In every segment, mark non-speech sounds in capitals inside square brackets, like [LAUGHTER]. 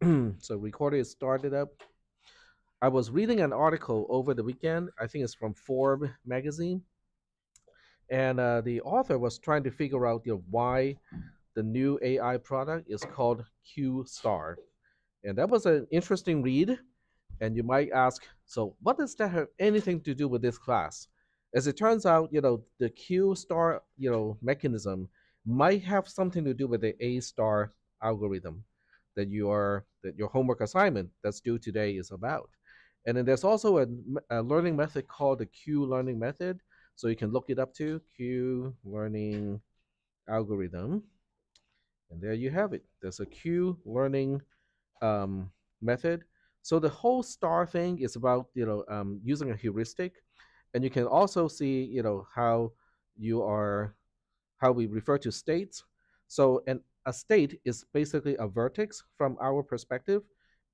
[CLEARS THROAT] so recorder is started up. I was reading an article over the weekend. I think it's from Forbes magazine, and uh, the author was trying to figure out you know, why the new AI product is called Q Star, and that was an interesting read. And you might ask, so what does that have anything to do with this class? As it turns out, you know, the Q Star, you know, mechanism might have something to do with the A Star algorithm that you are that your homework assignment that's due today is about. And then there's also a, a, learning method called the Q learning method. So you can look it up to Q learning algorithm. And there you have it. There's a Q learning um, method. So the whole star thing is about you know um, using a heuristic, and you can also see you know how you are how we refer to states. So an a state is basically a vertex from our perspective.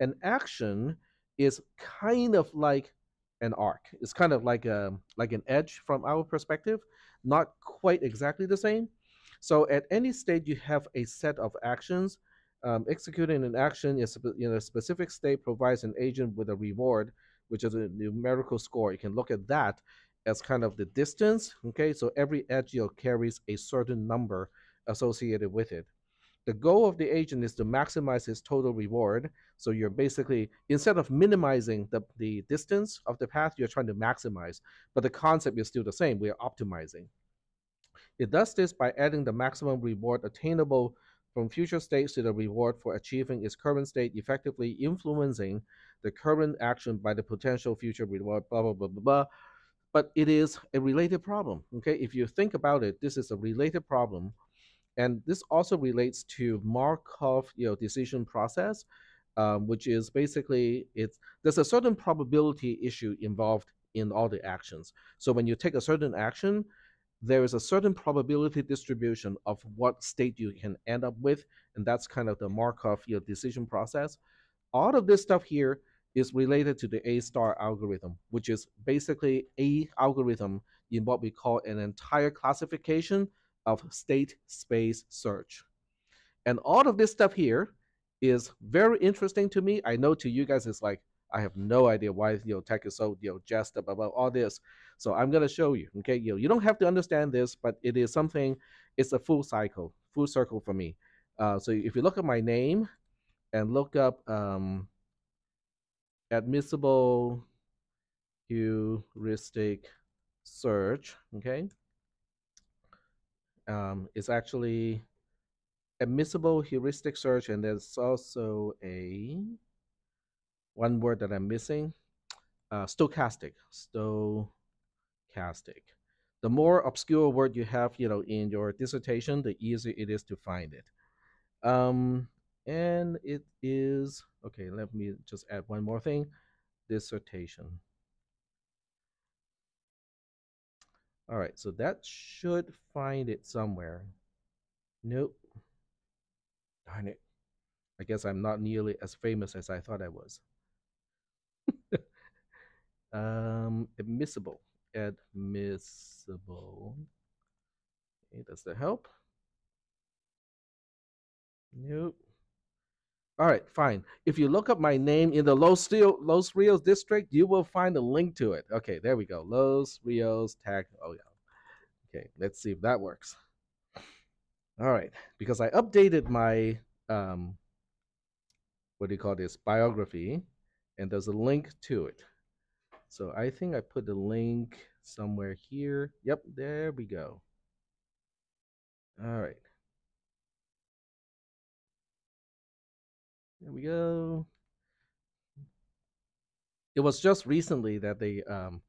An action is kind of like an arc. It's kind of like a like an edge from our perspective, not quite exactly the same. So at any state, you have a set of actions. Um, executing an action is in a specific state provides an agent with a reward, which is a numerical score. You can look at that as kind of the distance. Okay, so every edge carries a certain number associated with it the goal of the agent is to maximize his total reward. So you're basically, instead of minimizing the, the distance of the path, you're trying to maximize. But the concept is still the same. We are optimizing. It does this by adding the maximum reward attainable from future states to the reward for achieving its current state, effectively influencing the current action by the potential future reward, blah, blah, blah, blah, blah. But it is a related problem. Okay, if you think about it, this is a related problem and this also relates to Markov you know, decision process, um, which is basically it's there's a certain probability issue involved in all the actions. So when you take a certain action, there is a certain probability distribution of what state you can end up with, and that's kind of the Markov you know, decision process. All of this stuff here is related to the A star algorithm, which is basically a algorithm in what we call an entire classification of state space search. And all of this stuff here is very interesting to me. I know to you guys it's like, I have no idea why you know tech is so you know jazzed up about all this. So I'm gonna show you. Okay, you know, you don't have to understand this, but it is something. It's a full cycle, full circle for me. Uh, so if you look at my name and look up um, admissible heuristic search, okay, um, is actually admissible heuristic search, and there's also a one word that I'm missing, uh, stochastic. Stochastic. The more obscure word you have, you know, in your dissertation, the easier it is to find it. Um, and it is okay. Let me just add one more thing: dissertation. All right, so that should find it somewhere. Nope. Darn it. I guess I'm not nearly as famous as I thought I was. [LAUGHS] um, admissible. Admissible. Okay, does that help? Nope. All right, fine. If you look up my name in the Los, Rio, Los Rios district, you will find a link to it. Okay, there we go. Los Rios tag. Oh, yeah. Okay, let's see if that works. All right, because I updated my, um, what do you call this, biography, and there's a link to it. So I think I put the link somewhere here. Yep, there we go. All right. There we go. It was just recently that they um,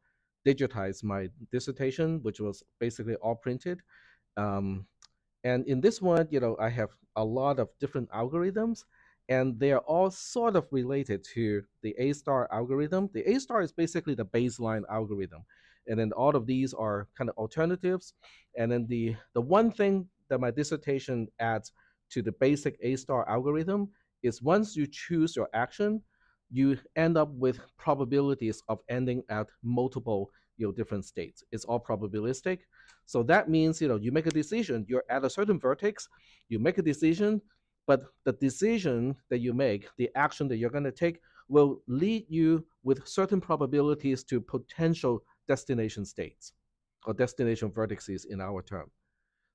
digitized my dissertation, which was basically all printed. Um, and in this one, you know, I have a lot of different algorithms, and they are all sort of related to the A star algorithm. The A star is basically the baseline algorithm, and then all of these are kind of alternatives. And then the the one thing that my dissertation adds to the basic A star algorithm is once you choose your action, you end up with probabilities of ending at multiple you know different states. It's all probabilistic. So that means you know you make a decision. You're at a certain vertex. You make a decision. but the decision that you make, the action that you're going to take, will lead you with certain probabilities to potential destination states or destination vertices in our term.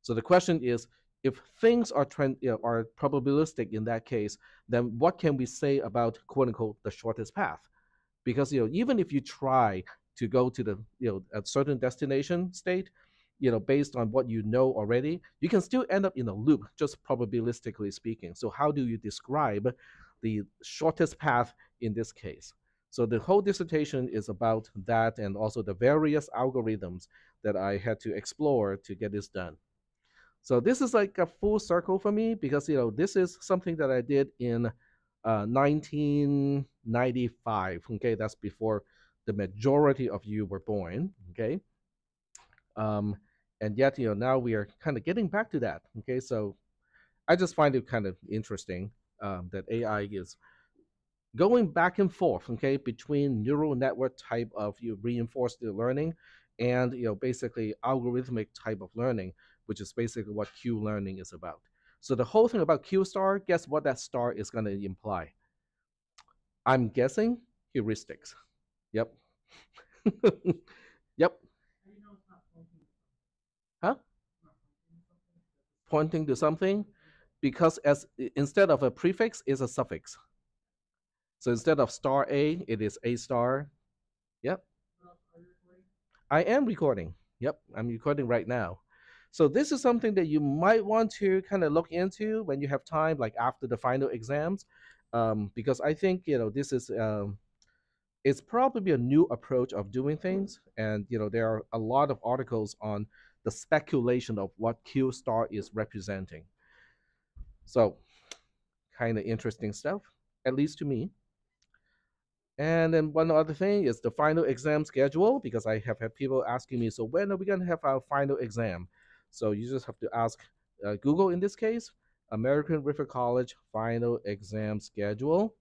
So the question is, if things are trend you know, are probabilistic in that case, then what can we say about quote unquote the shortest path? Because you know, even if you try to go to the you know a certain destination state, you know, based on what you know already, you can still end up in a loop, just probabilistically speaking. So how do you describe the shortest path in this case? So the whole dissertation is about that and also the various algorithms that I had to explore to get this done. So this is like a full circle for me because you know this is something that I did in uh, 1995. Okay, that's before the majority of you were born. Okay, um, and yet you know now we are kind of getting back to that. Okay, so I just find it kind of interesting um, that AI is going back and forth. Okay, between neural network type of you know, reinforced learning and you know basically algorithmic type of learning which is basically what Q learning is about. So the whole thing about Q star, guess what that star is going to imply? I'm guessing heuristics. Yep. [LAUGHS] yep. Huh? Pointing to something because as instead of a prefix is a suffix. So instead of star A, it is A star. Yep. I am recording. Yep, I'm recording right now. So this is something that you might want to kind of look into when you have time, like after the final exams, um, because I think you know this is um, it's probably a new approach of doing things, and you know there are a lot of articles on the speculation of what Q star is representing. So, kind of interesting stuff, at least to me. And then one other thing is the final exam schedule, because I have had people asking me, so when are we going to have our final exam? So you just have to ask uh, Google in this case, American River College final exam schedule.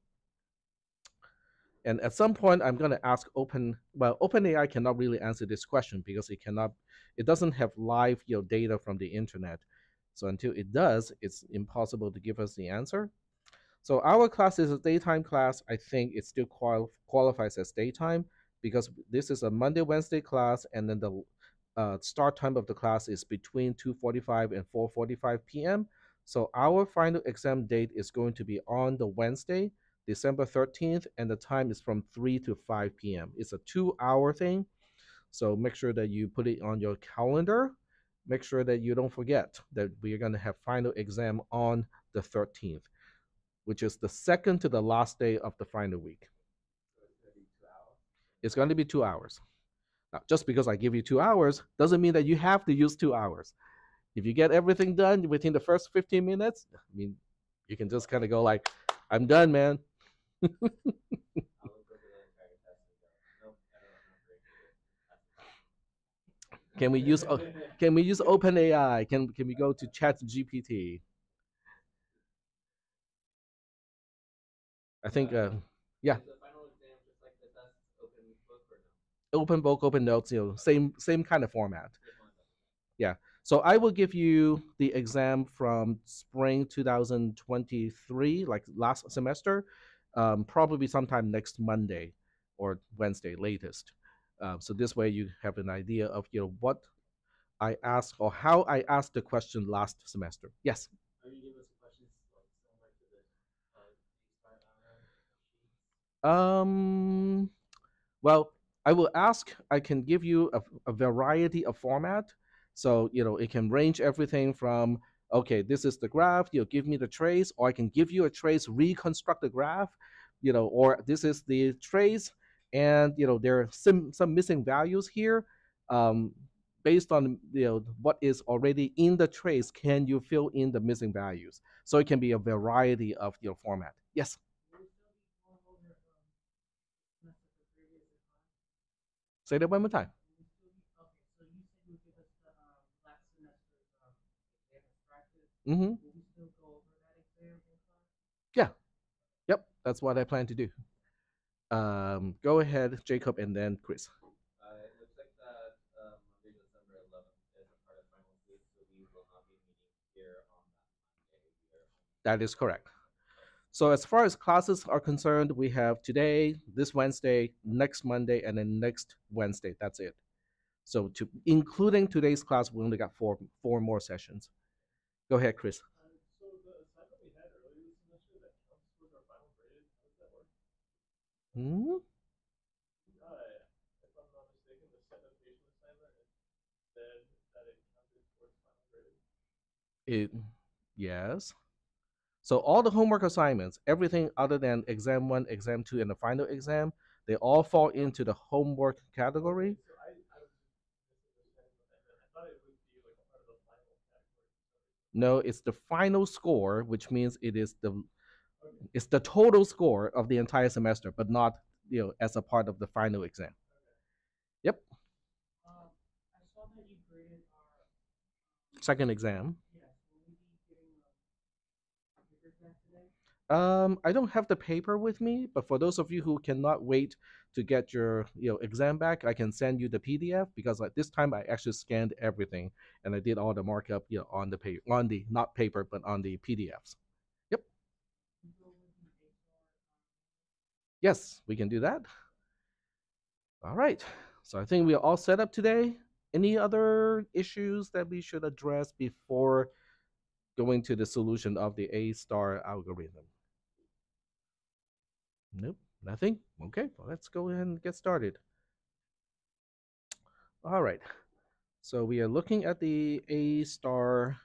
And at some point, I'm going to ask Open. Well, OpenAI cannot really answer this question because it cannot. It doesn't have live you know, data from the internet. So until it does, it's impossible to give us the answer. So our class is a daytime class. I think it still qual qualifies as daytime because this is a Monday, Wednesday class, and then the uh, start time of the class is between 2.45 and 4.45 p.m. So our final exam date is going to be on the Wednesday, December 13th, and the time is from 3 to 5 p.m. It's a two-hour thing, so make sure that you put it on your calendar. Make sure that you don't forget that we are going to have final exam on the 13th, which is the second to the last day of the final week. It's going to be two hours. Now, just because I give you two hours doesn't mean that you have to use two hours. If you get everything done within the first 15 minutes, I mean, you can just kind of go like, I'm done, man. [LAUGHS] can we use can we use OpenAI? Can can we go to Chat GPT? I think uh, yeah open book, open notes, you know, same same kind of format. Yeah. So I will give you the exam from spring 2023, like last semester, um, probably sometime next Monday or Wednesday latest. Uh, so this way you have an idea of you know what I asked or how I asked the question last semester. Yes. Um. Well, I will ask, I can give you a, a variety of format. So, you know, it can range everything from, okay, this is the graph, you know, give me the trace, or I can give you a trace, reconstruct the graph, you know, or this is the trace, and, you know, there are some, some missing values here. Um, based on you know what is already in the trace, can you fill in the missing values? So it can be a variety of your format. Yes. Say that one more time. Mm-hmm. Yeah. Yep. That's what I plan to do. Um, go ahead, Jacob, and then Chris. That is correct. So as far as classes are concerned, we have today, this Wednesday, next Monday, and then next Wednesday. That's it. So to including today's class, we only got four four more sessions. Go ahead, Chris. Hmm? It, yes. So all the homework assignments, everything other than exam one, exam two, and the final exam, they all fall into the homework category. No, it's the final score, which means it is the it's the total score of the entire semester, but not you know as a part of the final exam. Yep. Um, I saw that you graded our Second exam. yes. Will we be getting the papers back today? Um, I don't have the paper with me, but for those of you who cannot wait to get your you know exam back, I can send you the PDF because like this time I actually scanned everything and I did all the markup you know on the paper on the not paper but on the PDFs. Yep. Yes, we can do that. All right. So I think we are all set up today. Any other issues that we should address before going to the solution of the A star algorithm? Nope, nothing. Okay, well, let's go ahead and get started. All right. So we are looking at the A star.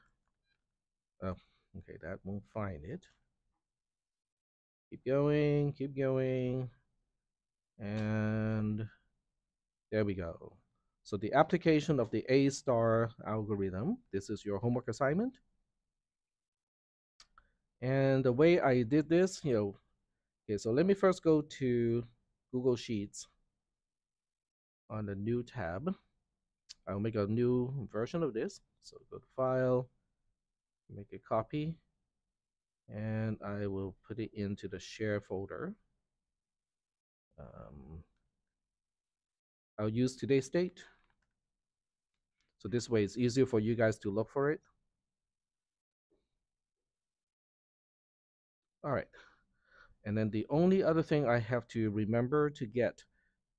Oh, okay, that won't find it. Keep going, keep going. And there we go. So the application of the A star algorithm, this is your homework assignment. And the way I did this, you know, okay, so let me first go to Google Sheets on the new tab. I'll make a new version of this. So go to File, make a copy, and I will put it into the share folder. Um, I'll use today's date. So this way it's easier for you guys to look for it. All right. And then the only other thing I have to remember to get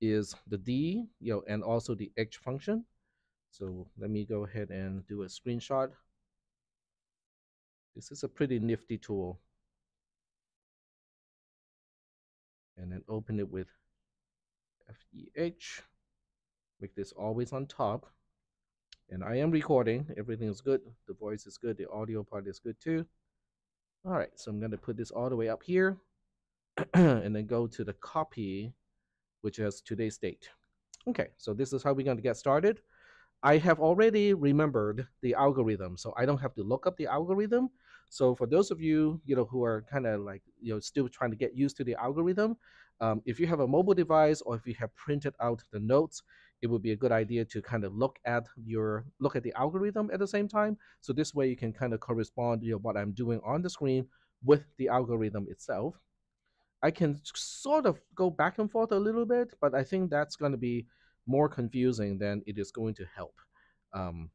is the D, you know, and also the H function. So let me go ahead and do a screenshot. This is a pretty nifty tool. And then open it with FEH. Make this always on top. And I am recording. Everything is good. The voice is good. The audio part is good too. All right, so I'm going to put this all the way up here [CLEARS THROAT] and then go to the copy, which has today's date. Okay, so this is how we're going to get started. I have already remembered the algorithm, so I don't have to look up the algorithm. So for those of you, you know, who are kind of like, you know, still trying to get used to the algorithm, um, if you have a mobile device or if you have printed out the notes, it would be a good idea to kind of look at your look at the algorithm at the same time. So this way you can kind of correspond, you know, what I'm doing on the screen with the algorithm itself. I can sort of go back and forth a little bit, but I think that's going to be more confusing than it is going to help. Um,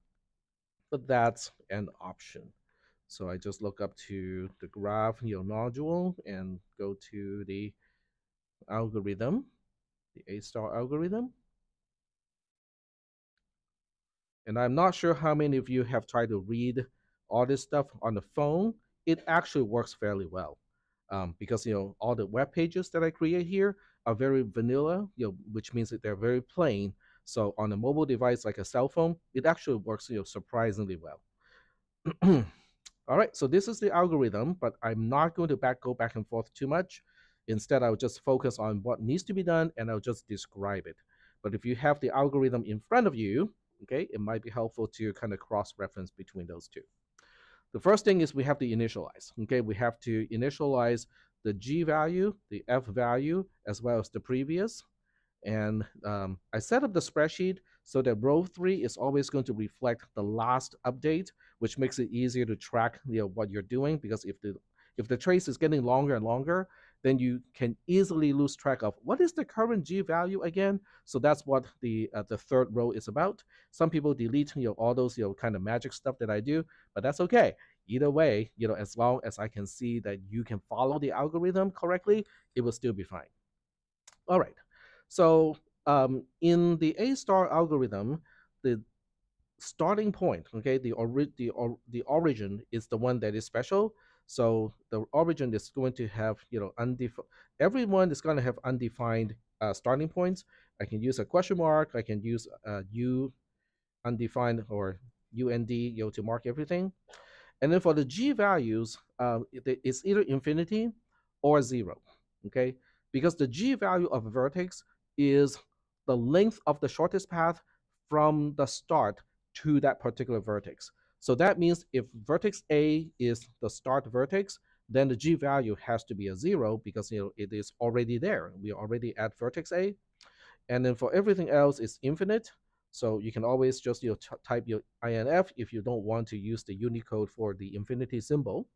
but that's an option. So I just look up to the graph you know, module and go to the algorithm, the A star algorithm. And I'm not sure how many of you have tried to read all this stuff on the phone. It actually works fairly well um, because you know all the web pages that I create here are very vanilla, you know, which means that they're very plain. So on a mobile device like a cell phone, it actually works you know surprisingly well. [CLEARS THROAT] all right, so this is the algorithm, but I'm not going to back go back and forth too much. Instead, I'll just focus on what needs to be done and I'll just describe it. But if you have the algorithm in front of you, okay, it might be helpful to kind of cross-reference between those two. The first thing is we have to initialize, okay? We have to initialize the G value, the F value, as well as the previous. And um, I set up the spreadsheet so that row three is always going to reflect the last update, which makes it easier to track you know, what you're doing because if the if the trace is getting longer and longer, then you can easily lose track of what is the current G value again. So that's what the uh, the third row is about. Some people delete you know all those you know kind of magic stuff that I do, but that's okay. Either way, you know, as long as I can see that you can follow the algorithm correctly, it will still be fine. All right. So um, in the A star algorithm, the starting point, okay, the, ori- the, or- the origin is the one that is special. So the origin is going to have, you know, undefined, everyone is going to have undefined uh, starting points. I can use a question mark. I can use uh, U undefined or UND, you know, to mark everything. And then for the G values, it- it's either infinity or zero, okay? Because the G value of a vertex is the length of the shortest path from the start to that particular vertex. So that means if vertex A is the start vertex, then the G value has to be a zero because you know it is already there. We already at vertex A. And then for everything else, it's infinite. So you can always just you know, type your INF if you don't want to use the Unicode for the infinity symbol.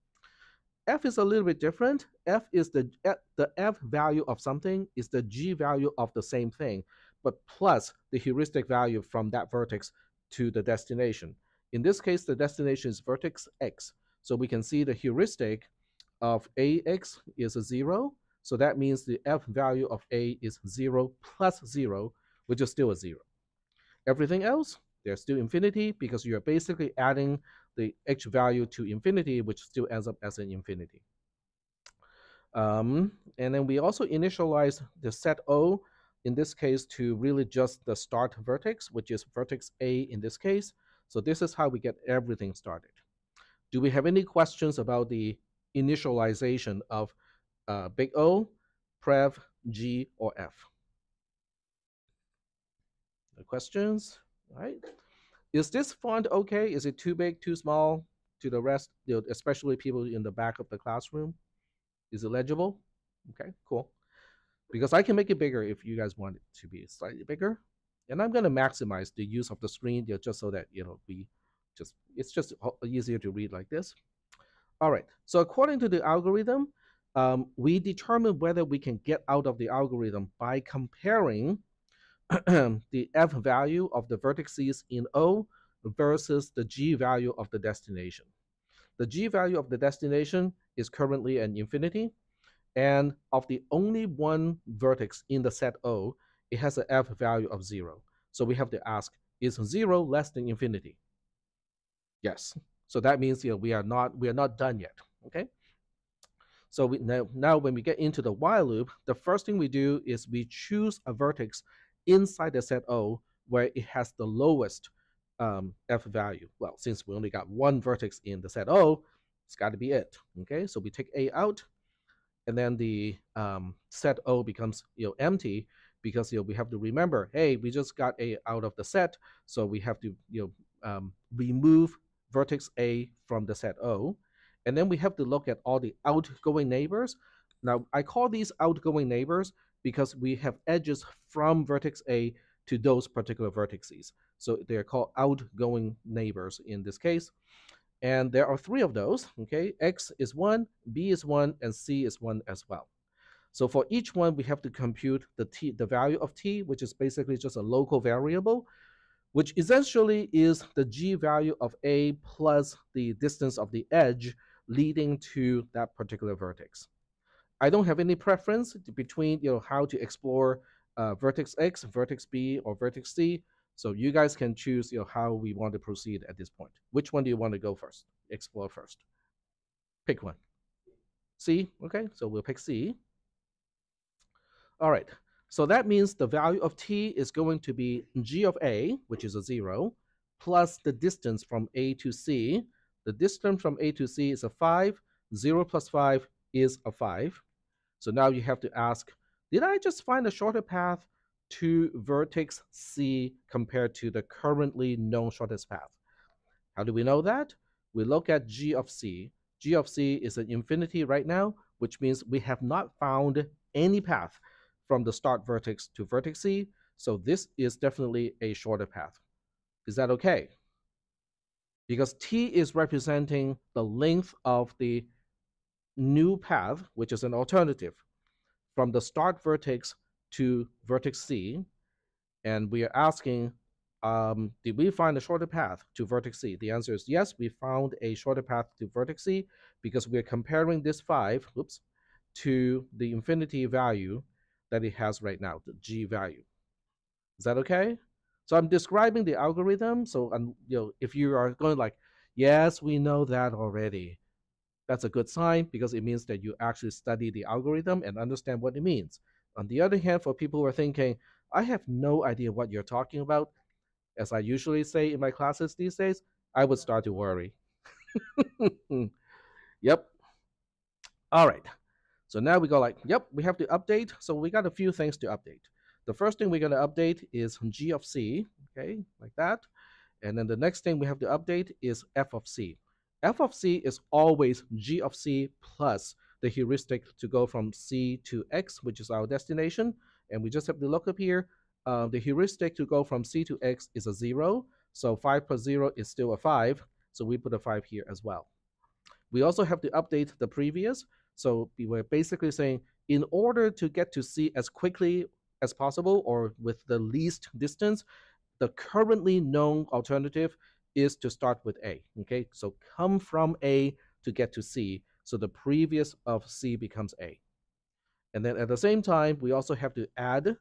F is a little bit different. F is the the F value of something is the G value of the same thing, but plus the heuristic value from that vertex to the destination. In this case, the destination is vertex x. So we can see the heuristic of ax is a zero. So that means the f value of a is zero plus zero, which is still a zero. Everything else, there's still infinity because you're basically adding the h value to infinity, which still ends up as an infinity. Um, and then we also initialize the set O, in this case, to really just the start vertex, which is vertex A in this case. So this is how we get everything started. Do we have any questions about the initialization of uh, big O, Prev, G, or F? No questions? Right. Is this font okay? Is it too big, too small to the rest, you know, especially people in the back of the classroom? Is it legible? Okay, cool. Because I can make it bigger if you guys want it to be slightly bigger. And I'm going to maximize the use of the screen you know, just so that, you know, we just, it's just easier to read like this. All right, so according to the algorithm, um, we determine whether we can get out of the algorithm by comparing [CLEARS THROAT] the f value of the vertices in O versus the g value of the destination. The g value of the destination is currently an infinity, and of the only one vertex in the set O, it has an f value of zero. So we have to ask, is zero less than infinity? Yes. So that means you know, we are not we are not done yet. Okay. So we, now, now when we get into the while loop, the first thing we do is we choose a vertex inside the set O where it has the lowest um, f value. Well, since we only got one vertex in the set O, it's got to be it. Okay, so we take A out, and then the um, set O becomes you know empty because you know we have to remember, hey, we just got A out of the set, so we have to you know um, remove vertex A from the set O, and then we have to look at all the outgoing neighbors. Now I call these outgoing neighbors because we have edges from vertex A to those particular vertices. So they're called outgoing neighbors in this case. And there are three of those, okay? X is one, B is one, and C is one as well. So for each one, we have to compute the t, the value of t, which is basically just a local variable, which essentially is the g value of a plus the distance of the edge leading to that particular vertex. I don't have any preference between you know how to explore uh, vertex X, vertex B, or vertex C. So you guys can choose you know how we want to proceed at this point. Which one do you want to go first? Explore first. Pick one. C. Okay, so we'll pick C. All right. So that means the value of t is going to be g of a, which is a zero, plus the distance from a to c. The distance from a to c is a five. Zero plus five is a five. So now you have to ask, did I just find a shorter path to vertex C compared to the currently known shortest path? How do we know that? We look at g of c. g of c is an infinity right now, which means we have not found any path from the start vertex to vertex C. So this is definitely a shorter path. Is that okay? Because t is representing the length of the new path, which is an alternative, from the start vertex to vertex C. And we are asking, um, did we find a shorter path to vertex C? The answer is yes, we found a shorter path to vertex C because we're comparing this 5, oops, to the infinity value that it has right now, the G value. Is that okay? So I'm describing the algorithm. So um, you know, if you are going like, yes, we know that already, that's a good sign because it means that you actually study the algorithm and understand what it means. On the other hand, for people who are thinking, I have no idea what you're talking about, as I usually say in my classes these days, I would start to worry. [LAUGHS] yep. All right. So now we go like, yep, we have to update. So we got a few things to update. The first thing we're going to update is g of c, okay, like that. And then the next thing we have to update is f of c. f of c is always g of c plus the heuristic to go from c to x, which is our destination. And we just have to look up here. Uh, the heuristic to go from c to x is a 0. So 5 plus 0 is still a 5. So we put a 5 here as well. We also have to update the previous. So we were basically saying, in order to get to c as quickly as possible or with the least distance, the currently known alternative is to start with A. Okay, so come from A to get to C. So the previous of C becomes A. And then at the same time, we also have to add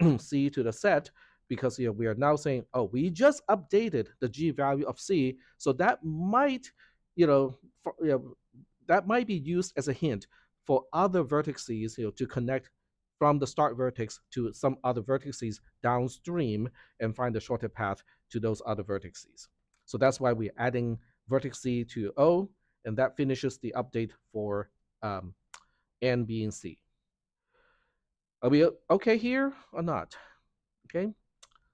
[CLEARS THROAT] C to the set because you know, we are now saying, oh, we just updated the G value of C. So that might, you know, for, you know that might be used as a hint for other vertices you know, to connect from the start vertex to some other vertices downstream and find a shorter path to those other vertices. So that's why we're adding vertex C to O, and that finishes the update for um, being C. Are we okay here or not? Okay.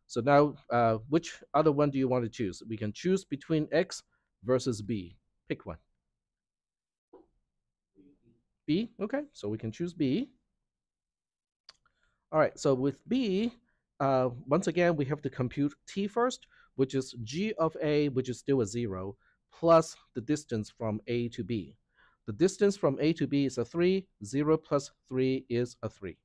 So now, uh, which other one do you want to choose? We can choose between X versus B. Pick one. B, okay, so we can choose B. All right, so with B, uh, once again, we have to compute t first, which is g of a, which is still a zero, plus the distance from a to b. The distance from a to b is a three, zero plus 3 is a 3.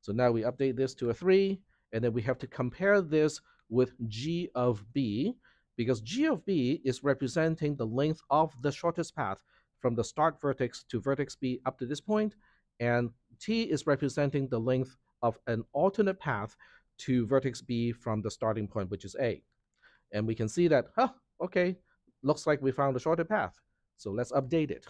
So now we update this to a 3, and then we have to compare this with g of b, because g of b is representing the length of the shortest path from the start vertex to vertex b up to this point, and t is representing the length of an alternate path to vertex b from the starting point, which is a. And we can see that, huh, okay, looks like we found a shorter path. So let's update it.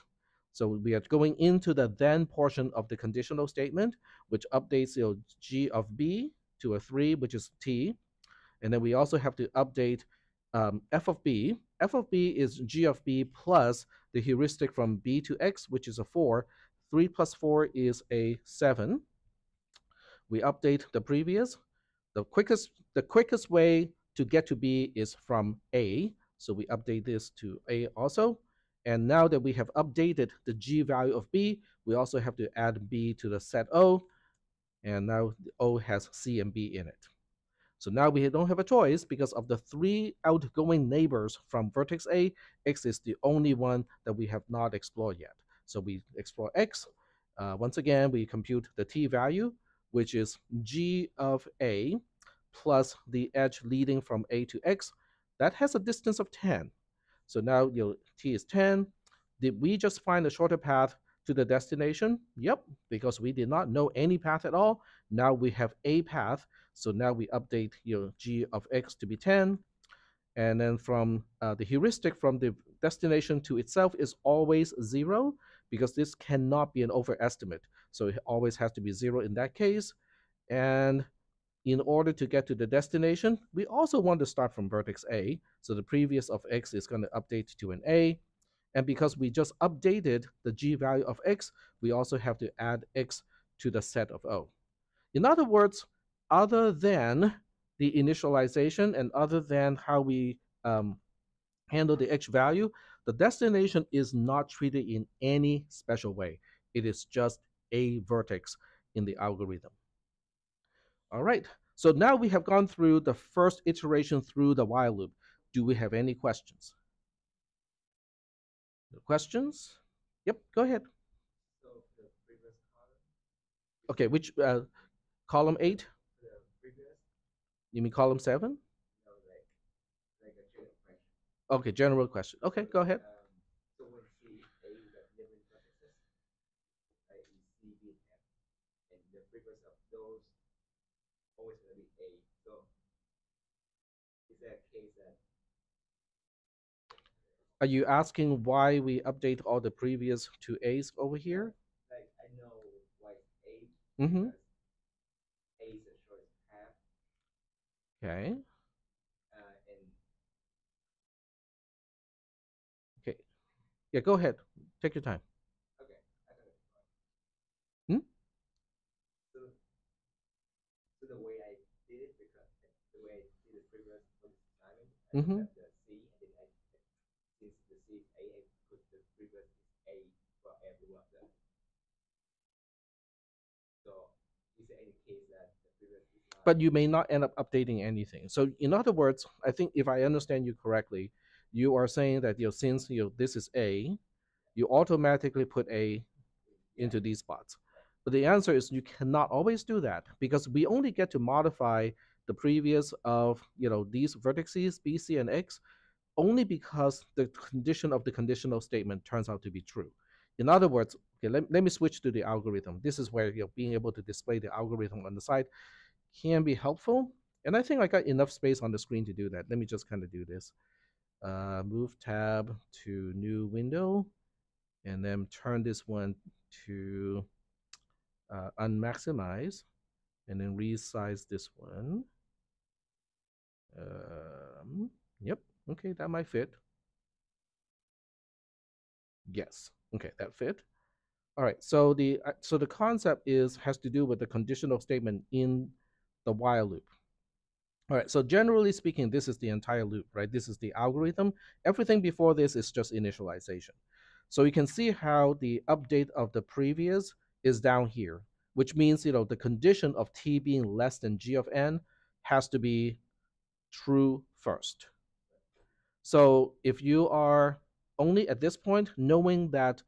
So we are going into the then portion of the conditional statement, which updates you know, g of b to a 3, which is t. And then we also have to update um, f of b. f of b is g of b plus the heuristic from b to x, which is a 4, 3 plus 4 is a 7. We update the previous. The quickest, the quickest way to get to B is from A. So we update this to A also. And now that we have updated the G value of B, we also have to add B to the set O. And now O has C and B in it. So now we don't have a choice because of the three outgoing neighbors from vertex A, X is the only one that we have not explored yet. So we explore x. Uh, once again, we compute the t value, which is g of a plus the edge leading from a to x. That has a distance of 10. So now you know, t is 10. Did we just find a shorter path to the destination? Yep, because we did not know any path at all. Now we have a path. So now we update your g of x to be 10. And then from uh, the heuristic from the destination to itself is always 0 because this cannot be an overestimate. So it always has to be zero in that case. And in order to get to the destination, we also want to start from vertex A. So the previous of x is going to update to an A. And because we just updated the g value of x, we also have to add x to the set of O. In other words, other than the initialization and other than how we um, handle the h value, the destination is not treated in any special way. It is just a vertex in the algorithm. All right, so now we have gone through the first iteration through the while loop. Do we have any questions? Questions? Yep, go ahead. So the previous column, Okay, which uh, column eight? the previous, You mean column seven? No, like, like general question. Okay, general question. Okay, go ahead. Um, so when C A is at neighboring vertices, right, is C, B, and F, and the frequency of those always gonna be A. So is a case that Are you asking why we update all the previous two A's over here? like I know why it's A Mm-hmm. because A shortest path, Okay. uh, and Yeah, go ahead. Take your time. okay, I got it. Hmm? So, so the way I did it because the way I did it previous for this assignment, I Mhm. got the C and then I since the C is A, I put the previous is A for every one of them. So is there any case that the previous is not? But you may not end up updating anything. So in other words, I think if I understand you correctly, you are saying that you know, since you know, this is A, you automatically put A into these spots. But the answer is you cannot always do that because we only get to modify the previous of you know these vertices B, C, and X only because the condition of the conditional statement turns out to be true. In other words, okay, let, let me switch to the algorithm. This is where you know, being able to display the algorithm on the side can be helpful. And I think I got enough space on the screen to do that. Let me just kind of do this. Uh, move tab to new window and then turn this one to uh, unmaximize and then resize this one. Um, yep, okay, that might fit. Yes, okay, that fit. All right, so the uh, so the concept is has to do with the conditional statement in the while loop. All right, so generally speaking, this is the entire loop, right? This is the algorithm. Everything before this is just initialization. So you can see how the update of the previous is down here, which means you know the condition of t being less than g of n has to be true first. So if you are only at this point knowing that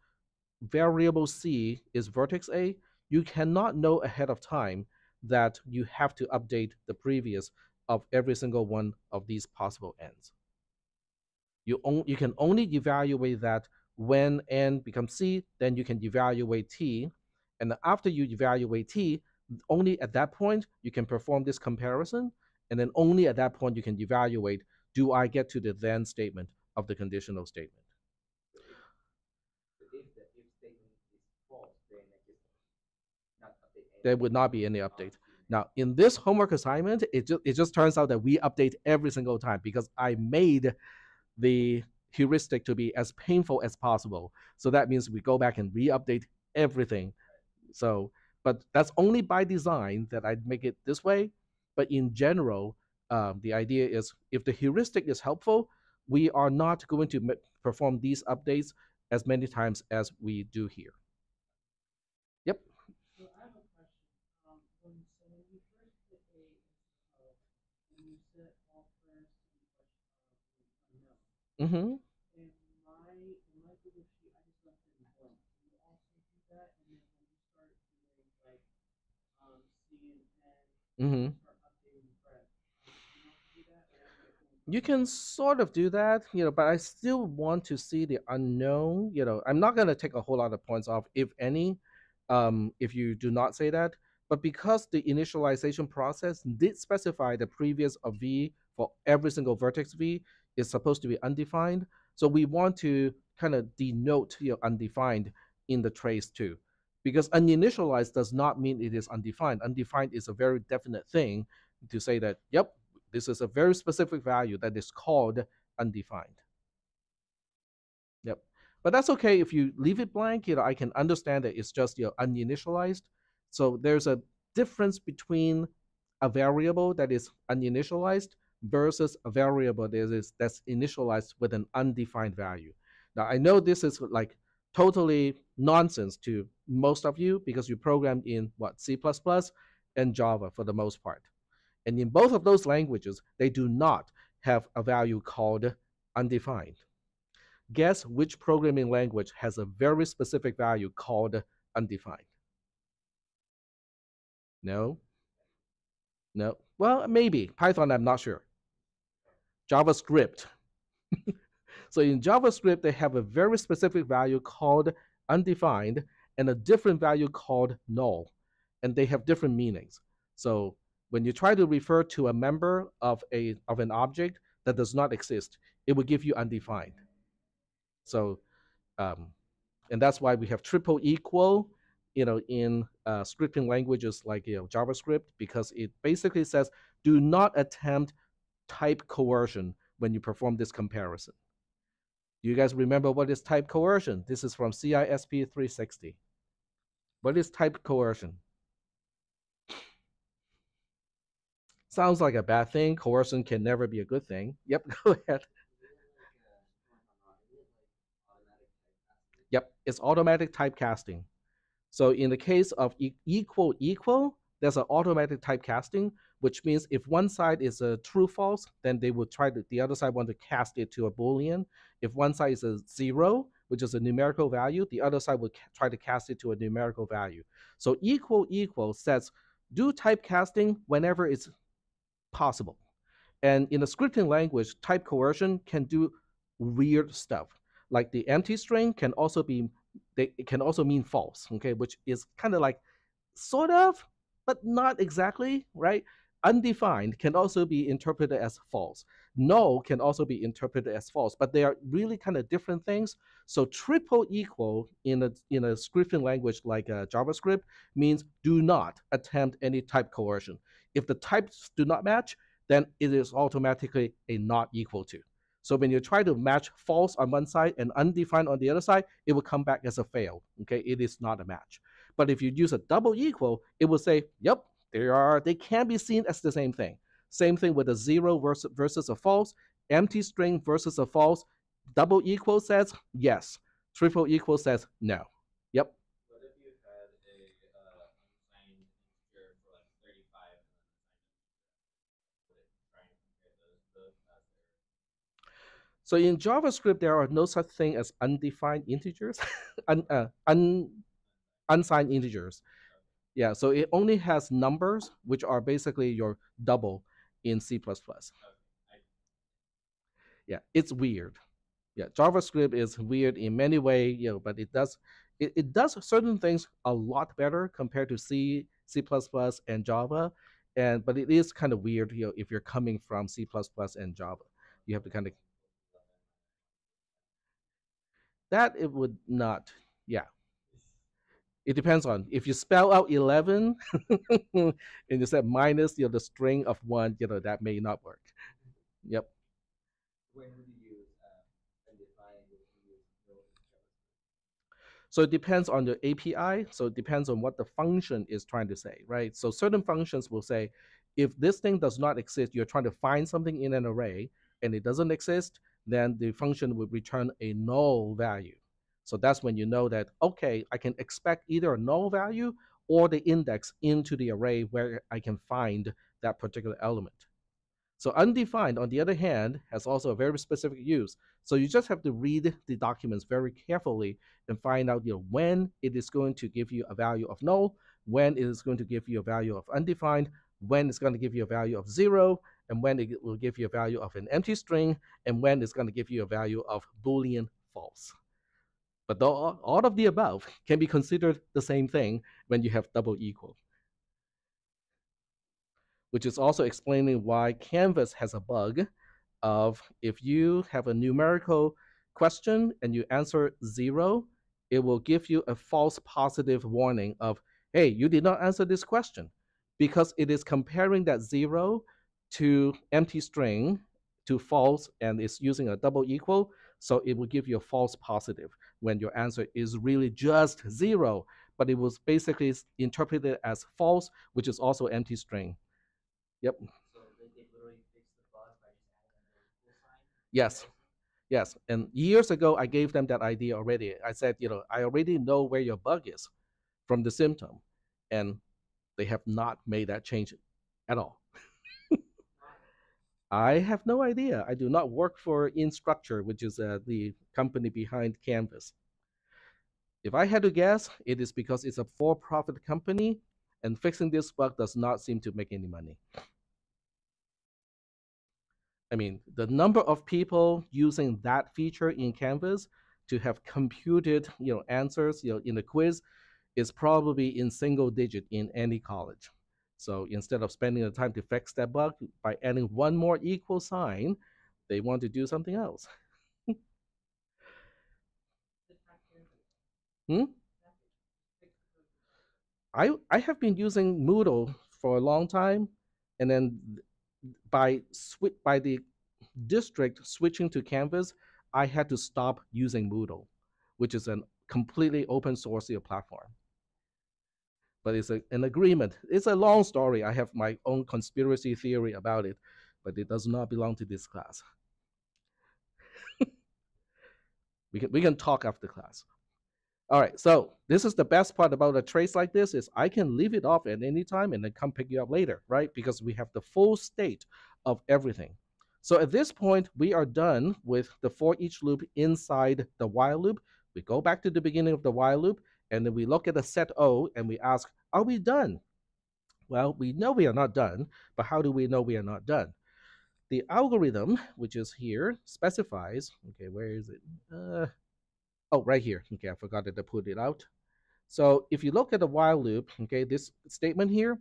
variable c is vertex a, you cannot know ahead of time that you have to update the previous of every single one of these possible ends. You, on, you can only evaluate that when n becomes c, then you can evaluate t. And after you evaluate t, only at that point you can perform this comparison. And then only at that point you can evaluate do I get to the then statement of the conditional statement. So if the if statement is false, then I just not update any. There would not be any update. Now, in this homework assignment, it just it just turns out that we update every single time because I made the heuristic to be as painful as possible. So that means we go back and re-update everything. So, but that's only by design that I make it this way. But in general, um, the idea is if the heuristic is helpful, we are not going to perform these updates as many times as we do here. Yep. So I have a question. Um, when, so when you first put A into O, and you set all parameters to be like, uh, unknown. Mm-hmm. You can sort of do that, you know, but I still want to see the unknown. You know, I'm not going to take a whole lot of points off, if any, um, if you do not say that. But because the initialization process did specify the previous of v for every single vertex v is supposed to be undefined, so we want to kind of denote you know, undefined in the trace too. Because uninitialized does not mean it is undefined. Undefined is a very definite thing to say that, yep, this is a very specific value that is called undefined. Yep. But that's okay if you leave it blank. You know, I can understand that it's just you know uninitialized. So there's a difference between a variable that is uninitialized versus a variable that is that's initialized with an undefined value. Now I know this is like totally nonsense to most of you because you programmed in what C++ and Java for the most part. And in both of those languages, they do not have a value called undefined. Guess which programming language has a very specific value called undefined? No? No. Well, maybe. Python, I'm not sure. JavaScript. [LAUGHS] so in JavaScript, they have a very specific value called undefined and a different value called null. And they have different meanings. So when you try to refer to a member of a of an object that does not exist, it will give you undefined. So, um, and that's why we have triple equal, you know, in uh, scripting languages like you know JavaScript because it basically says do not attempt type coercion when you perform this comparison. Do you guys remember what is type coercion? This is from CISP 360. What is type coercion? Sounds like a bad thing. Coercion can never be a good thing. Yep, [LAUGHS] go ahead. Yep, it's automatic typecasting. So in the case of e equal equal, there's an automatic typecasting, which means if one side is a true false, then they will try to the other side want to cast it to a boolean. If one side is a zero, which is a numerical value, the other side will try to cast it to a numerical value. So equal equal says do typecasting whenever it's possible. And in the scripting language, type coercion can do weird stuff. Like the empty string can also be they it can also mean false, okay, which is kind of like sort of, but not exactly, right? Undefined can also be interpreted as false. Null can also be interpreted as false, but they are really kind of different things. So triple equal in a in a scripting language like uh, JavaScript means do not attempt any type coercion. If the types do not match, then it is automatically a not equal to. So when you try to match false on one side and undefined on the other side, it will come back as a fail. Okay, it is not a match. But if you use a double equal, it will say, yep, they are they can be seen as the same thing. Same thing with a zero versus, versus a false, empty string versus a false. Double equal says yes. Triple equal says no. Yep. What if you had a uh, unsigned integer for like 35 and then would it try and compare those both as their So in JavaScript, there are no such thing as undefined integers, [LAUGHS] un, uh, un, unsigned integers. Yeah, so it only has numbers, which are basically your double in C++. Yeah, it's weird. Yeah, JavaScript is weird in many ways, you know, but it does it, it does certain things a lot better compared to C, C++, and Java. And but it is kind of weird, you know, if you're coming from C++ and Java. You have to kind of that it would not yeah it depends on if you spell out 11 [LAUGHS] and you said minus you know the string of one you know that may not work. Yep. When would you use uh, undefined would you use no in JavaScript? so it depends on the api so it depends on what the function is trying to say right? So certain functions will say if this thing does not exist you're trying to find something in an array and it doesn't exist then the function would return a null value so that's when you know that, okay, I can expect either a null value or the index into the array where I can find that particular element. So undefined, on the other hand, has also a very specific use. So you just have to read the documents very carefully and find out you know, when it is going to give you a value of null, when it is going to give you a value of undefined, when it's going to give you a value of zero, and when it will give you a value of an empty string, and when it's going to give you a value of Boolean false. But all, all of the above [LAUGHS] can be considered the same thing when you have double equal. Which is also explaining why Canvas has a bug of if you have a numerical question and you answer zero, it will give you a false positive warning of, hey, you did not answer this question because it is comparing that zero to empty string to false and it's using a double equal. So it will give you a false positive when your answer is really just zero, but it was basically interpreted as false, which is also empty string. Yep. So they, they literally fix the bug by just adding an equal sign? Yes. Yes. And years ago, I gave them that idea already. I said, you know, I already know where your bug is from the symptom. And they have not made that change at all. I have no idea. I do not work for Instructure, which is uh, the company behind Canvas. If I had to guess, it is because it's a for-profit company And fixing this bug does not seem to make any money. I mean, the number of people using that feature in Canvas to have computed, you know, answers, you know, in the quiz is probably in single digit in any college. So instead of spending the time to fix that bug by adding one more equal sign, they want to do something else. [LAUGHS] Hmm? I I have been using Moodle for a long time, and then by swi- by the district switching to Canvas, I had to stop using Moodle, which is a completely open source platform. But it's a, an agreement. It's a long story. I have my own conspiracy theory about it, but it does not belong to this class. [LAUGHS] we can we can talk after class. All right, so this is the best part about a trace like this is I can leave it off at any time and then come pick you up later, right? Because we have the full state of everything. So at this point, we are done with the for each loop inside the while loop. We go back to the beginning of the while loop, and then we look at the set O and we ask, are we done? Well, we know we are not done, but how do we know we are not done? The algorithm, which is here, specifies, okay, where is it? Uh, oh, right here. Okay, I forgot to put it out. So if you look at the while loop, okay, this statement here,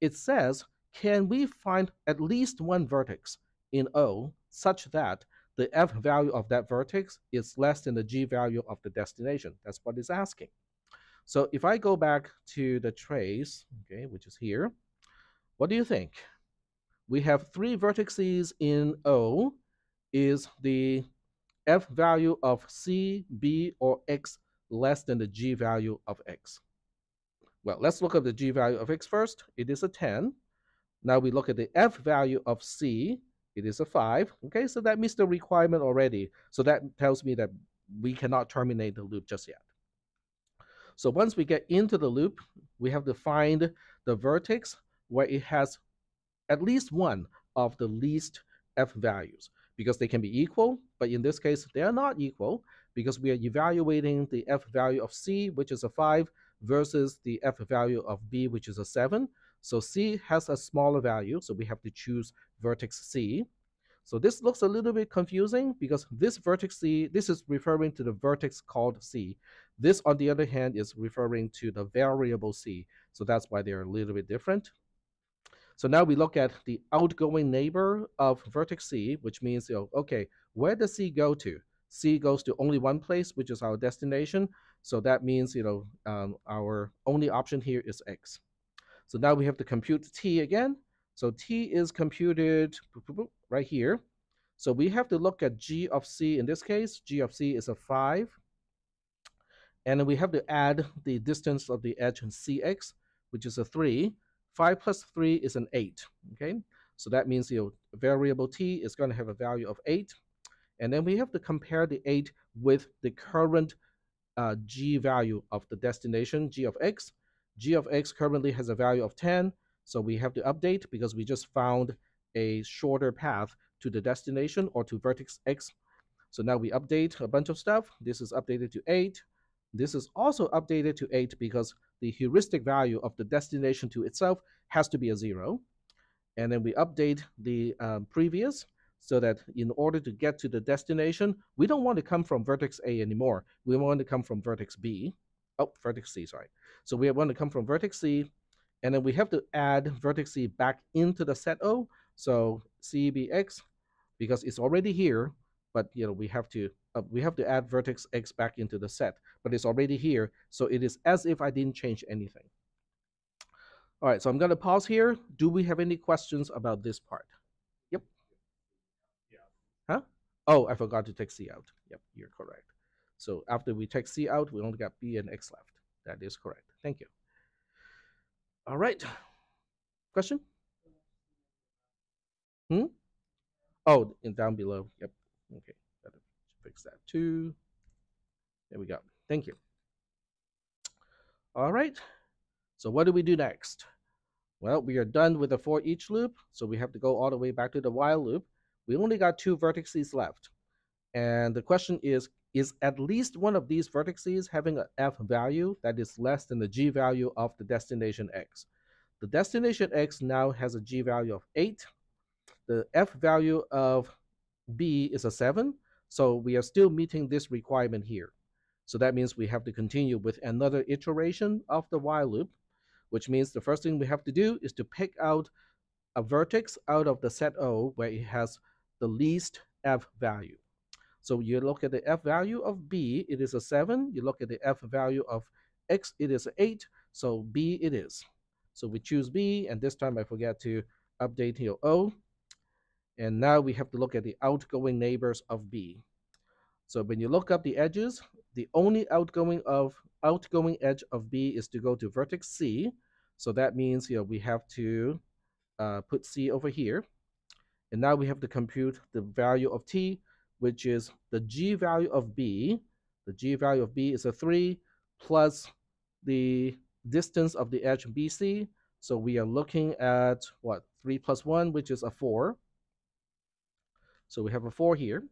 it says, can we find at least one vertex in O such that the f value of that vertex is less than the g value of the destination? That's what it's asking. So if I go back to the trace, okay, which is here, what do you think? We have three vertices in O. Is the f value of c, b, or x less than the g value of x? Well, let's look at the g value of x first. It is a 10. Now we look at the f value of c. It is a 5. Okay, so that meets the requirement already. So that tells me that we cannot terminate the loop just yet. So once we get into the loop, we have to find the vertex where it has at least one of the least f values because they can be equal, but in this case, they are not equal because we are evaluating the f value of c, which is a 5, versus the f value of b, which is a 7. So c has a smaller value, so we have to choose vertex c. So this looks a little bit confusing because this vertex c, this is referring to the vertex called c. This, on the other hand, is referring to the variable c. So that's why they're a little bit different. So now we look at the outgoing neighbor of vertex c, which means, you know, okay, where does c go to? c goes to only one place, which is our destination. So that means, you know, um, our only option here is x. So now we have to compute t again. So t is computed right here. So we have to look at g of c in this case. g of c is a 5. And we have to add the distance of the edge in cx, which is a 3. 5 plus 3 is an 8. Okay, so that means your variable t is going to have a value of 8. And then we have to compare the 8 with the current uh, g value of the destination, g of x. g of x currently has a value of 10, so we have to update because we just found a shorter path to the destination or to vertex x. So now we update a bunch of stuff. This is updated to 8. This is also updated to 8 because the heuristic value of the destination to itself has to be a 0. And then we update the um, previous so that in order to get to the destination, we don't want to come from vertex A anymore. We want to come from vertex B. Oh, vertex C, sorry. So we want to come from vertex C, and then we have to add vertex C back into the set O. So CBX, because it's already here, but you know we have to uh, we have to add vertex X back into the set, but it's already here, so it is as if I didn't change anything. All right, so I'm going to pause here. Do we have any questions about this part? Yep. Yeah. Huh? Oh, I forgot to take C out. Yep, you're correct. So after we take C out, we only got B and X left. That is correct. Thank you. All right. Question? Hmm? Oh, and down below. Yep. Okay. Gotta fix that too. There we go. Thank you. All right. So what do we do next? Well, we are done with the for each loop, so we have to go all the way back to the while loop. We only got two vertices left. And the question is, is at least one of these vertices having an f value that is less than the g value of the destination x. The destination x now has a g value of 8. The f value of b is a 7, so we are still meeting this requirement here. So that means we have to continue with another iteration of the while loop, which means the first thing we have to do is to pick out a vertex out of the set O where it has the least f value. So you look at the f value of b, it is a 7. You look at the f value of x, it is 8. So b it is. So we choose b, and this time I forget to update here o. And now we have to look at the outgoing neighbors of b. So when you look up the edges, the only outgoing of outgoing edge of B is to go to vertex C. So that means you know, we have to uh, put C over here. And now we have to compute the value of T, which is the G value of B. The G value of B is a 3 plus the distance of the edge BC. So we are looking at what? 3 plus 1, which is a 4. So we have a 4 here.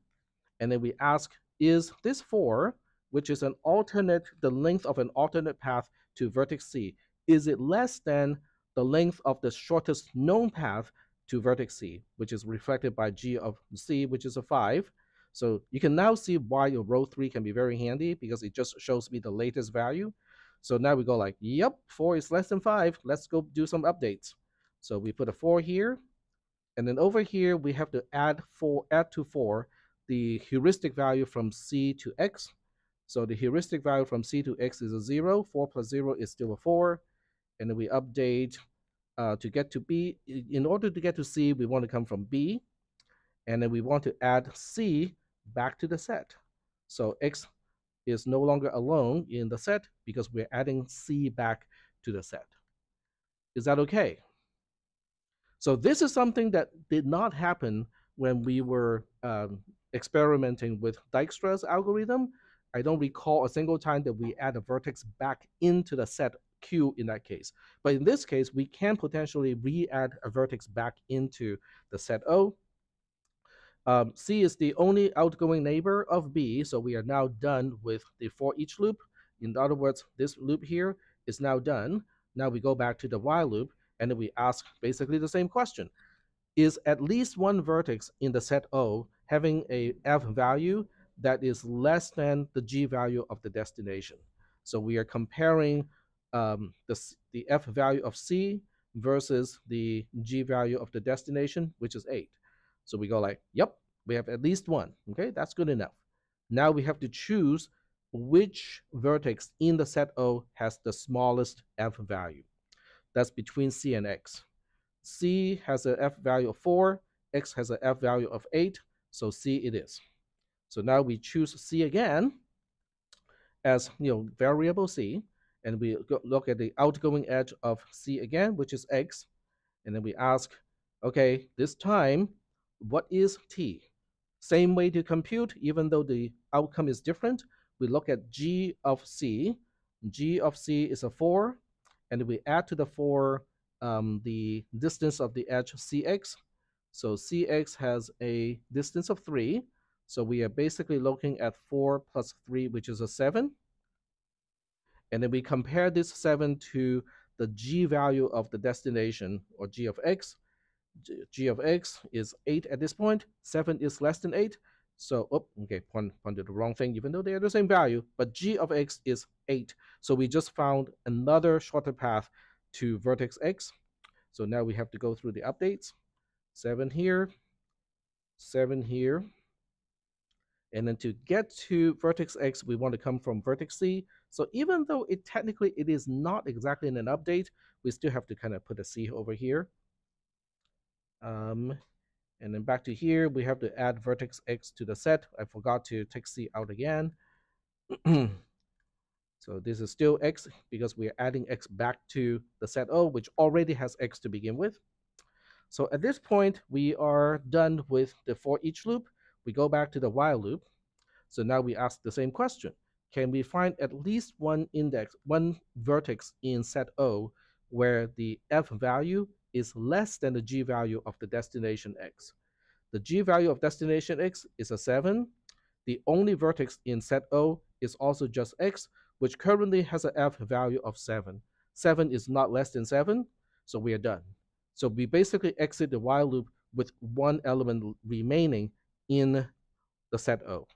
And then we ask, is this 4 which is an alternate, the length of an alternate path to vertex C, is it less than the length of the shortest known path to vertex C, which is reflected by G of C, which is a 5. So you can now see why your row 3 can be very handy because it just shows me the latest value. So now we go like, yep, 4 is less than 5. Let's go do some updates. So we put a 4 here. And then over here, we have to add 4, add to 4 the heuristic value from C to X. So the heuristic value from C to X is a 0. 4 plus 0 is still a 4. And then we update uh, to get to B. In order to get to C, we want to come from B. And then we want to add C back to the set. So X is no longer alone in the set because we're adding C back to the set. Is that okay? So this is something that did not happen when we were um, experimenting with Dijkstra's algorithm. I don't recall a single time that we add a vertex back into the set Q in that case. But in this case, we can potentially re-add a vertex back into the set O. Um, C is the only outgoing neighbor of B, so we are now done with the for each loop. In other words, this loop here is now done. Now we go back to the while loop, and we ask basically the same question. Is at least one vertex in the set O having a f value that is less than the g value of the destination. So we are comparing um, the, the f value of c versus the g value of the destination, which is 8. So we go like, yep, we have at least one. Okay, that's good enough. Now we have to choose which vertex in the set O has the smallest f value. That's between c and x. c has a f value of 4, x has a f value of 8, so c it is. So now we choose C again as you know variable C, and we look at the outgoing edge of C again, which is X, and then we ask, okay, this time, what is T? Same way to compute, even though the outcome is different, we look at G of C. G of C is a 4, and we add to the 4 um, the distance of the edge Cx. So Cx has a distance of 3, so we are basically looking at 4 plus 3, which is a 7. And then we compare this 7 to the g value of the destination, or g of x. G, of x is 8 at this point. 7 is less than 8. So, oh, okay, point, pointed the wrong thing, even though they are the same value. But g of x is 8. So we just found another shorter path to vertex x. So now we have to go through the updates. 7 here, 7 here, and then to get to vertex X, we want to come from vertex C. So even though it technically it is not exactly in an update, we still have to kind of put a C over here. Um, and then back to here, we have to add vertex X to the set. I forgot to take C out again. [CLEARS THROAT] so this is still X because we are adding X back to the set O, which already has X to begin with. So at this point, we are done with the for each loop we go back to the while loop. So now we ask the same question. Can we find at least one index, one vertex in set O where the f value is less than the g value of the destination x? The g value of destination x is a 7. the only vertex in set O is also just x, which currently has an f value of 7. 7 is not less than 7, so we are done. So we basically exit the while loop with one element remaining in the set O.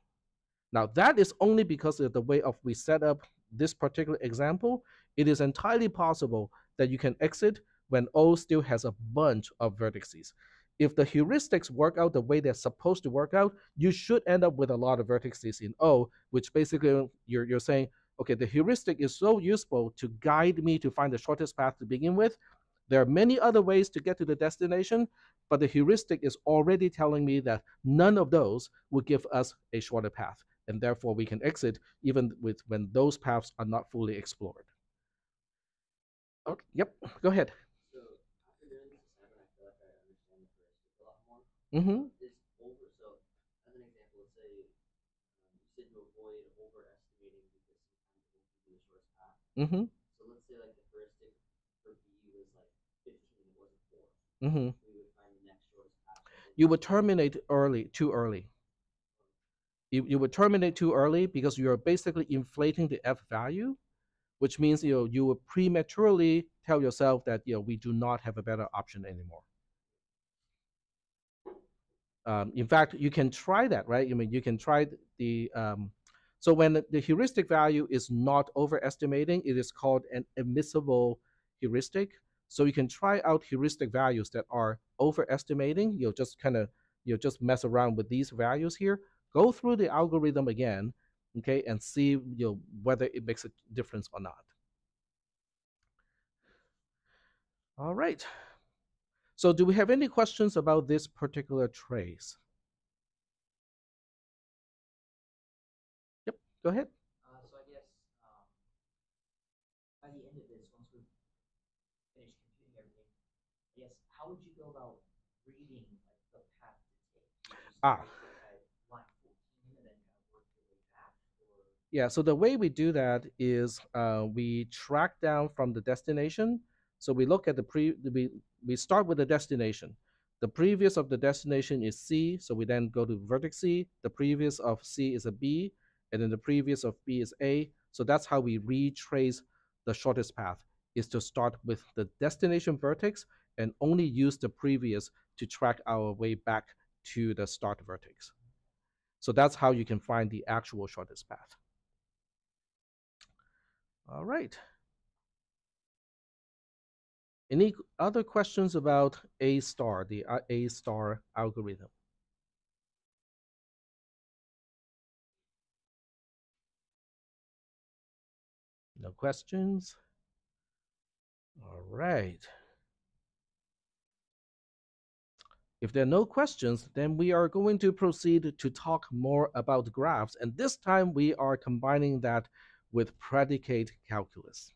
Now that is only because of the way of we set up this particular example. It is entirely possible that you can exit when O still has a bunch of vertices. If the heuristics work out the way they're supposed to work out, you should end up with a lot of vertices in O, which basically you're, you're saying, okay, the heuristic is so useful to guide me to find the shortest path to begin with. There are many other ways to get to the destination, but the heuristic is already telling me that none of those will give us a shorter path, and therefore we can exit even with when those paths are not fully explored. Okay, yep, go ahead. So after doing this assignment, I feel like I understand the heuristic a lot more. Mm-hmm. Is over so as an example, let's say um, you said to avoid overestimating because sometimes it won't give you the shortest path. Mm-hmm. So let's say like the heuristic for B was like fifteen, it wasn't four. Mm-hmm. We would find the next shortest path. You would terminate early, too early. You, you would terminate too early because you're basically inflating the f value, which means you know you would prematurely tell yourself that you know we do not have a better option anymore. Um, in fact, you can try that, right? I mean, you can try the um, so when the, heuristic value is not overestimating, it is called an admissible heuristic. So you can try out heuristic values that are overestimating. You'll just kind of you'll just mess around with these values here. Go through the algorithm again, okay, and see you know, whether it makes a difference or not. All right. So do we have any questions about this particular trace? Go ahead. Uh, so I guess um, by the end of this, once we've finished computing everything, I guess how would you go about reading like the path to take? Do you just Ah. write at line 14 and then kind of work your way back, or Yeah, so the way we do that is uh, we track down from the destination. So we look at the pre, we, we start with the destination. The previous of the destination is C, so we then go to vertex C. The previous of C is a B, and then the previous of B is A. So that's how we retrace the shortest path, is to start with the destination vertex and only use the previous to track our way back to the start vertex. So that's how you can find the actual shortest path. All right. Any other questions about A star, the uh, A star algorithm? No questions? All right. If there are no questions, then we are going to proceed to talk more about graphs. And this time we are combining that with predicate calculus.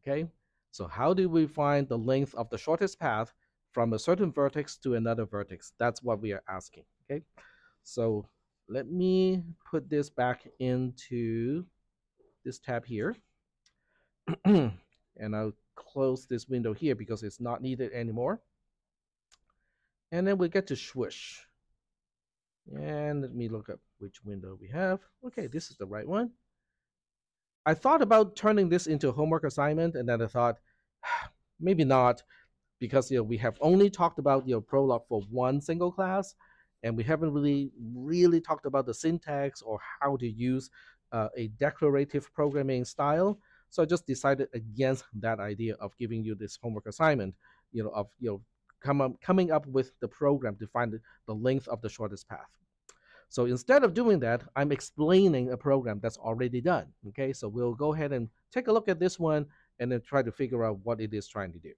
Okay, so how do we find the length of the shortest path from a certain vertex to another vertex? That's what we are asking. Okay, so let me put this back into this tab here. and I'll close this window here because it's not needed anymore. And then we get to Swish. And let me look up which window we have. Okay, this is the right one. I thought about turning this into a homework assignment, and then I thought, [SIGHS] maybe not, because you know we have only talked about you know Prolog for one single class, and we haven't really really talked about the syntax or how to use uh, a declarative programming style. So I just decided against that idea of giving you this homework assignment, you know, of you know come up, coming up with the program to find the, the length of the shortest path. So instead of doing that, I'm explaining a program that's already done. Okay, so we'll go ahead and take a look at this one and then try to figure out what it is trying to do.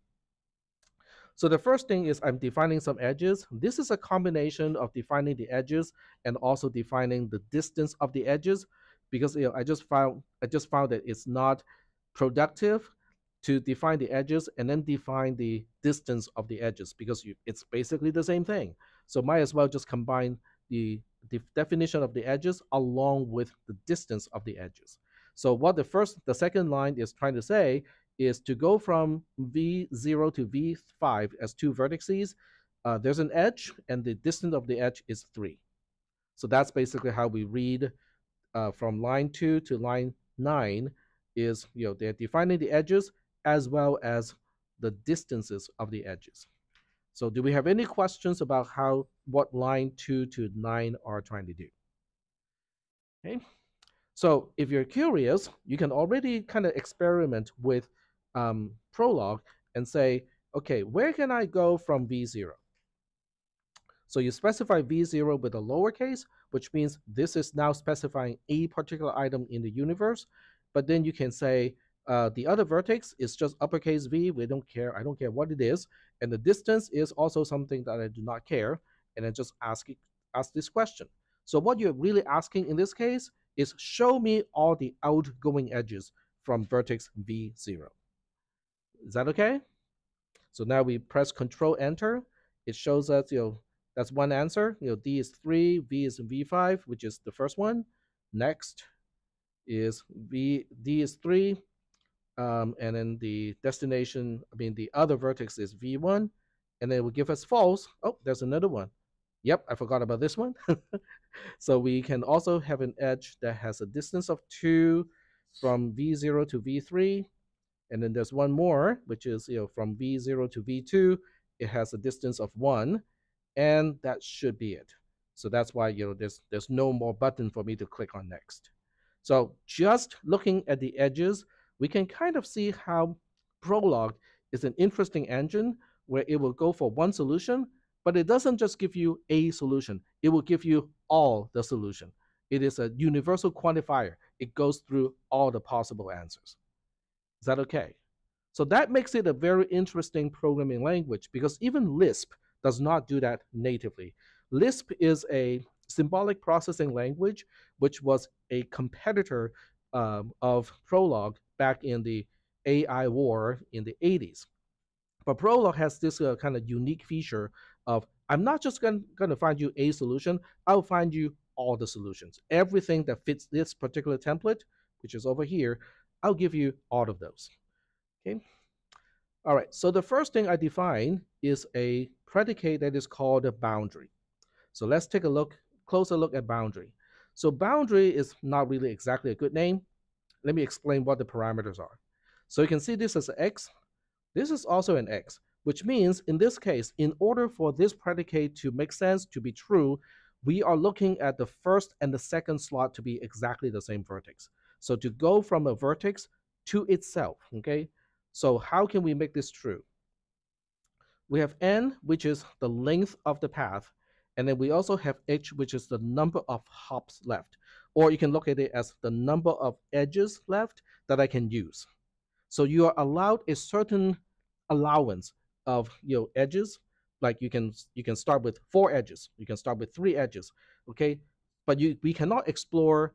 So the first thing is I'm defining some edges. This is a combination of defining the edges and also defining the distance of the edges because you know, I just found I just found that it's not productive to define the edges and then define the distance of the edges because you, it's basically the same thing. So might as well just combine the, the definition of the edges along with the distance of the edges. So what the first, the second line is trying to say is to go from V0 to V5 as two vertices, uh, there's an edge and the distance of the edge is three. So that's basically how we read uh, from line two to line nine is, you know, they're defining the edges as well as the distances of the edges. So do we have any questions about how, what line two to nine are trying to do? Okay. So if you're curious, you can already kind of experiment with um, Prolog and say, okay, where can I go from V0? So you specify V0 with a lowercase, which means this is now specifying a particular item in the universe. But then you can say uh, the other vertex is just uppercase V. We don't care. I don't care what it is. And the distance is also something that I do not care. And then just ask, ask this question. So what you're really asking in this case is show me all the outgoing edges from vertex V0. Is that okay? So now we press Control Enter. It shows us, you know, that's one answer. You know, D is 3, V is V5, which is the first one. Next is V, D is 3, um, and then the destination, I mean, the other vertex is V1, and then it will give us false. Oh, there's another one. Yep, I forgot about this one. [LAUGHS] so we can also have an edge that has a distance of 2 from V0 to V3, and then there's one more, which is you know from V0 to V2, it has a distance of 1, and that should be it. So that's why you know there's there's no more button for me to click on next. So just looking at the edges, we can kind of see how Prolog is an interesting engine where it will go for one solution, but it doesn't just give you a solution. It will give you all the solution. It is a universal quantifier. It goes through all the possible answers. Is that okay? So that makes it a very interesting programming language because even Lisp does not do that natively. Lisp is a symbolic processing language, which was a competitor um, of Prolog back in the AI war in the 80s. But Prolog has this uh, kind of unique feature of I'm not just going to find you a solution, I'll find you all the solutions. Everything that fits this particular template, which is over here, I'll give you all of those. Okay. All right, so the first thing I define is a predicate that is called a boundary. So let's take a look, closer look at boundary. So boundary is not really exactly a good name. Let me explain what the parameters are. So you can see this an x. This is also an x, which means in this case, in order for this predicate to make sense, to be true, we are looking at the first and the second slot to be exactly the same vertex. So to go from a vertex to itself, okay? So how can we make this true? We have n, which is the length of the path, and then we also have h, which is the number of hops left. Or you can look at it as the number of edges left that I can use. So you are allowed a certain allowance of you know edges. Like you can you can start with four edges, you can start with three edges, okay? But you we cannot explore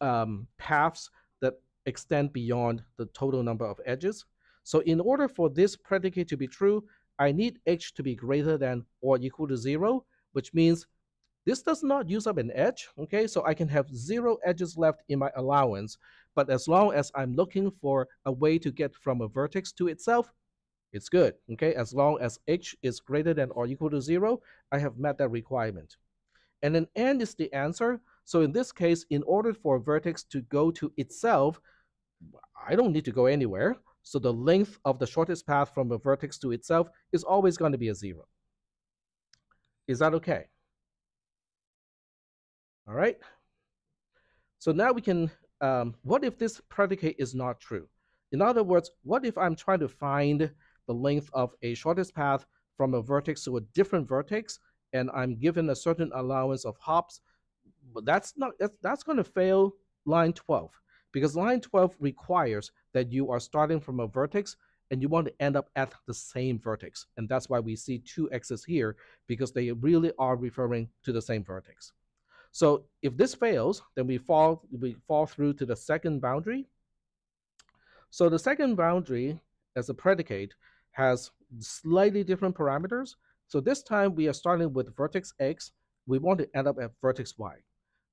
um, paths that extend beyond the total number of edges. So in order for this predicate to be true, I need h to be greater than or equal to zero, which means this does not use up an edge, okay? So I can have zero edges left in my allowance, but as long as I'm looking for a way to get from a vertex to itself, it's good, okay? As long as h is greater than or equal to zero, I have met that requirement. And then n is the answer, so in this case, in order for a vertex to go to itself, I don't need to go anywhere. So the length of the shortest path from a vertex to itself is always going to be a zero. Is that okay? All right. So now we can, um, what if this predicate is not true? In other words, what if I'm trying to find the length of a shortest path from a vertex to a different vertex, and I'm given a certain allowance of hops but that's not that's, that's going to fail line 12 because line 12 requires that you are starting from a vertex and you want to end up at the same vertex. And that's why we see two x's here because they really are referring to the same vertex. So if this fails then we fall we fall through to the second boundary. So the second boundary as a predicate has slightly different parameters. So this time we are starting with vertex x. We want to end up at vertex y.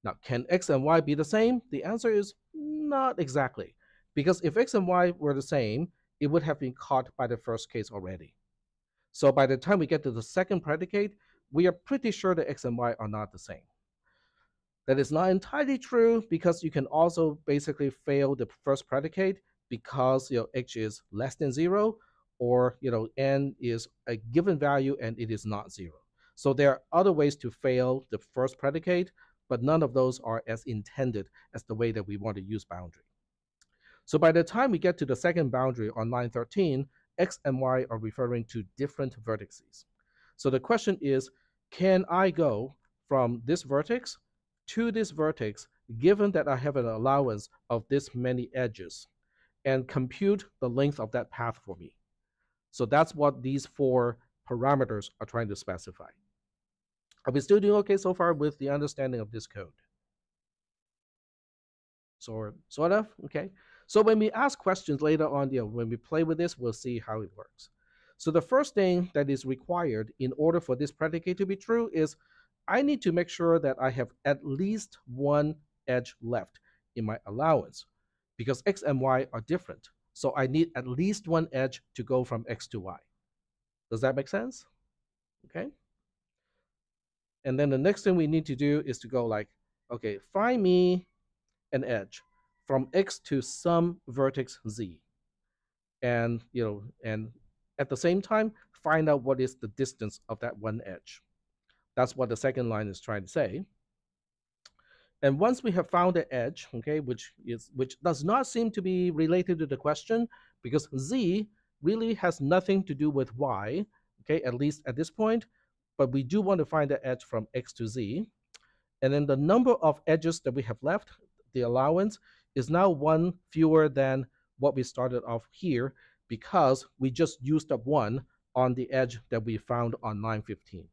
Now, can x and y be the same? The answer is not exactly. Because if x and y were the same, it would have been caught by the first case already. So by the time we get to the second predicate, we are pretty sure that x and y are not the same. That is not entirely true because you can also basically fail the first predicate because you know h is less than zero or you know n is a given value and it is not zero. So there are other ways to fail the first predicate, but none of those are as intended as the way that we want to use boundary. So by the time we get to the second boundary on line 13, x and y are referring to different vertices. So the question is, can I go from this vertex to this vertex given that I have an allowance of this many edges and compute the length of that path for me? So that's what these four parameters are trying to specify. Are we still doing okay so far with the understanding of this code? Sort, sort of, okay. So when we ask questions later on, you know, when we play with this, we'll see how it works. So the first thing that is required in order for this predicate to be true is I need to make sure that I have at least one edge left in my allowance because x and y are different. So I need at least one edge to go from x to y. Does that make sense? Okay. And then the next thing we need to do is to go like, okay, find me an edge from x to some vertex z. And, you know, and at the same time, find out what is the distance of that one edge. That's what the second line is trying to say. And once we have found the edge, okay, which is which does not seem to be related to the question because z really has nothing to do with y, okay, at least at this point, but we do want to find the edge from x to z. And then the number of edges that we have left, the allowance, is now one fewer than what we started off here because we just used up one on the edge that we found on line 15.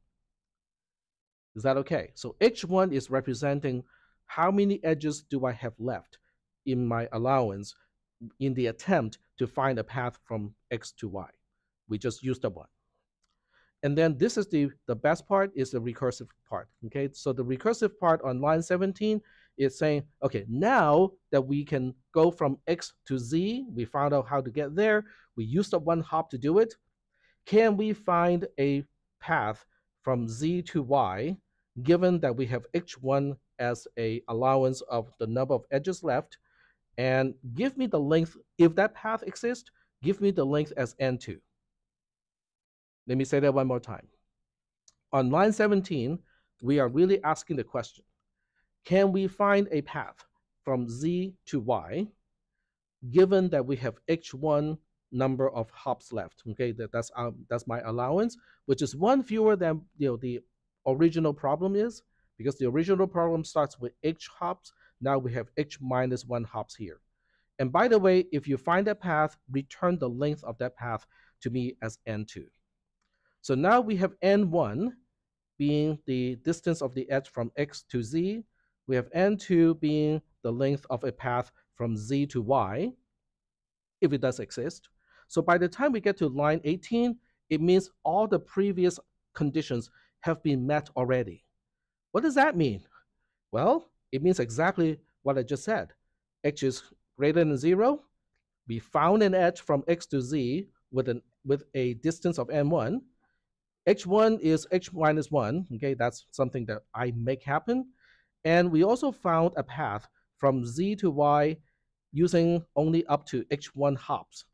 Is that okay? So h1 is representing how many edges do I have left in my allowance in the attempt to find a path from x to y. We just used up one. And then this is the, the best part is the recursive part. Okay, so the recursive part on line 17 is saying, okay, now that we can go from x to z, we found out how to get there, we used up one hop to do it. Can we find a path from z to y, given that we have h1 as a allowance of the number of edges left, and give me the length, if that path exists, give me the length as n2. Let me say that one more time. On line 17, we are really asking the question, can we find a path from z to y, given that we have h1 number of hops left? Okay, that, that's, um, that's my allowance, which is one fewer than you know, the original problem is, because the original problem starts with h hops, now we have h minus 1 hops here. And by the way, if you find that path, return the length of that path to me as n2. So now we have n1 being the distance of the edge from x to z. We have n2 being the length of a path from z to y, if it does exist. So by the time we get to line 18, it means all the previous conditions have been met already. What does that mean? Well, it means exactly what I just said. h is greater than 0. We found an edge from x to z with, an, with a distance of n1 h1 is h minus 1. Okay, that's something that I make happen. And we also found a path from z to y using only up to h1 hops.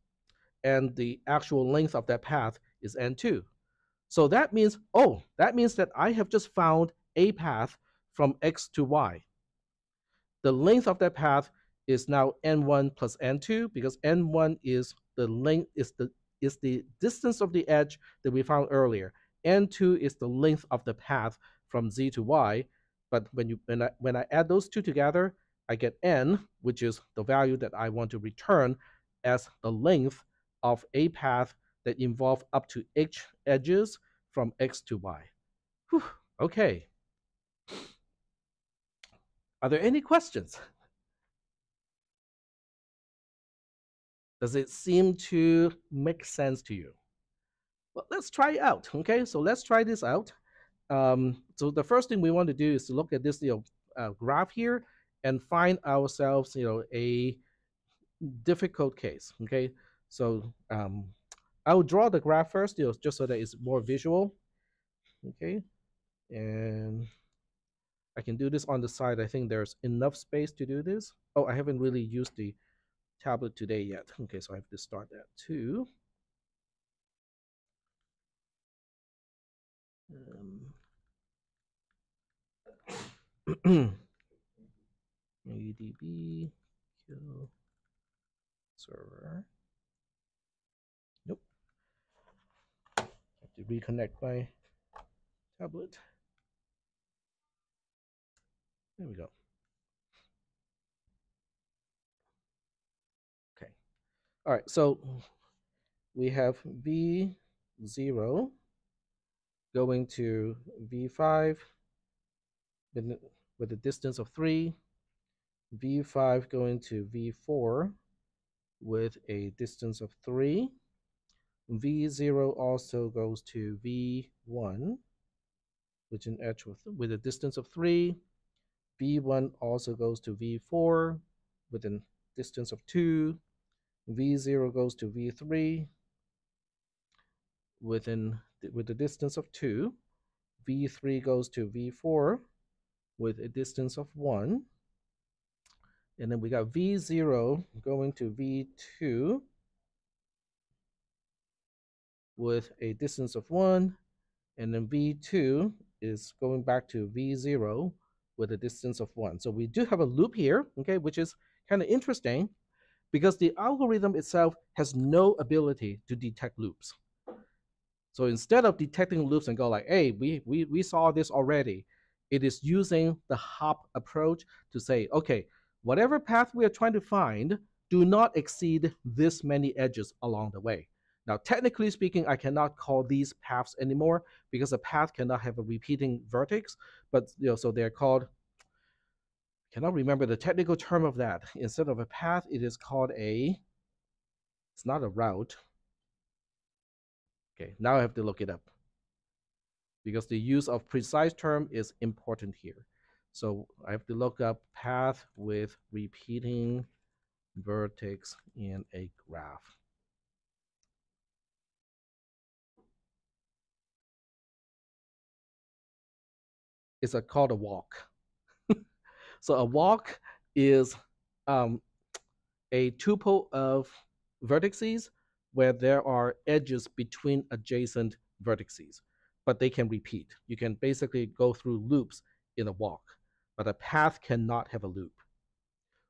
And the actual length of that path is n2. So that means, oh, that means that I have just found a path from x to y. The length of that path is now n1 plus n2 because n1 is the length is the is the distance of the edge that we found earlier n2 is the length of the path from z to y. But when, you, when, I, when I add those two together, I get n, which is the value that I want to return as the length of a path that involve up to h edges from x to y. Whew, okay. Are there any questions? Does it seem to make sense to you? Well, let's try it out. Okay, so let's try this out. Um, so the first thing we want to do is to look at this you know, uh, graph here and find ourselves you know a difficult case. Okay, so um, I will draw the graph first, you know, just so that it's more visual. Okay, and I can do this on the side. I think there's enough space to do this. Oh, I haven't really used the tablet today yet. Okay, so I have to start that too. Um, [CLEARS THROAT] ADB kill server. Nope. Have to reconnect my tablet. There we go. Okay. All right, so we have V0 going to V5 with, with a distance of 3, V5 going to V4 with a distance of 3, V0 also goes to V1 which an edge with, with a distance of 3, V1 also goes to V4 with a distance of 2, V0 goes to V3 within with a distance of 2, V3 goes to V4 with a distance of 1, and then we got V0 going to V2 with a distance of 1, and then V2 is going back to V0 with a distance of 1. So we do have a loop here, okay, which is kind of interesting because the algorithm itself has no ability to detect loops. So instead of detecting loops and go like, hey, we, we, we saw this already, it is using the hop approach to say, okay, whatever path we are trying to find, do not exceed this many edges along the way. Now, technically speaking, I cannot call these paths anymore because a path cannot have a repeating vertex, but you know, so they're called, cannot remember the technical term of that. Instead of a path, it is called a, it's not a route. Okay, now I have to look it up because the use of precise term is important here. So I have to look up path with repeating vertex in a graph. It's a, called a walk. [LAUGHS] so a walk is um, a tuple of vertices where there are edges between adjacent vertices, but they can repeat. You can basically go through loops in a walk, but a path cannot have a loop.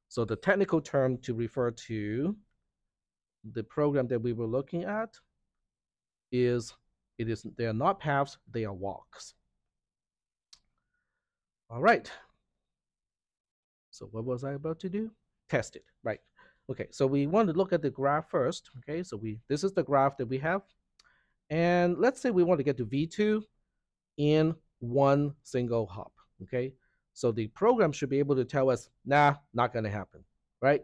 So the technical term to refer to the program that we were looking at is it is they are not paths, they are walks. All right. So what was I about to do? Test it, right? Okay, so we want to look at the graph first. Okay, so we this is the graph that we have. And let's say we want to get to V2 in one single hop. Okay, so the program should be able to tell us, nah, not going to happen, right?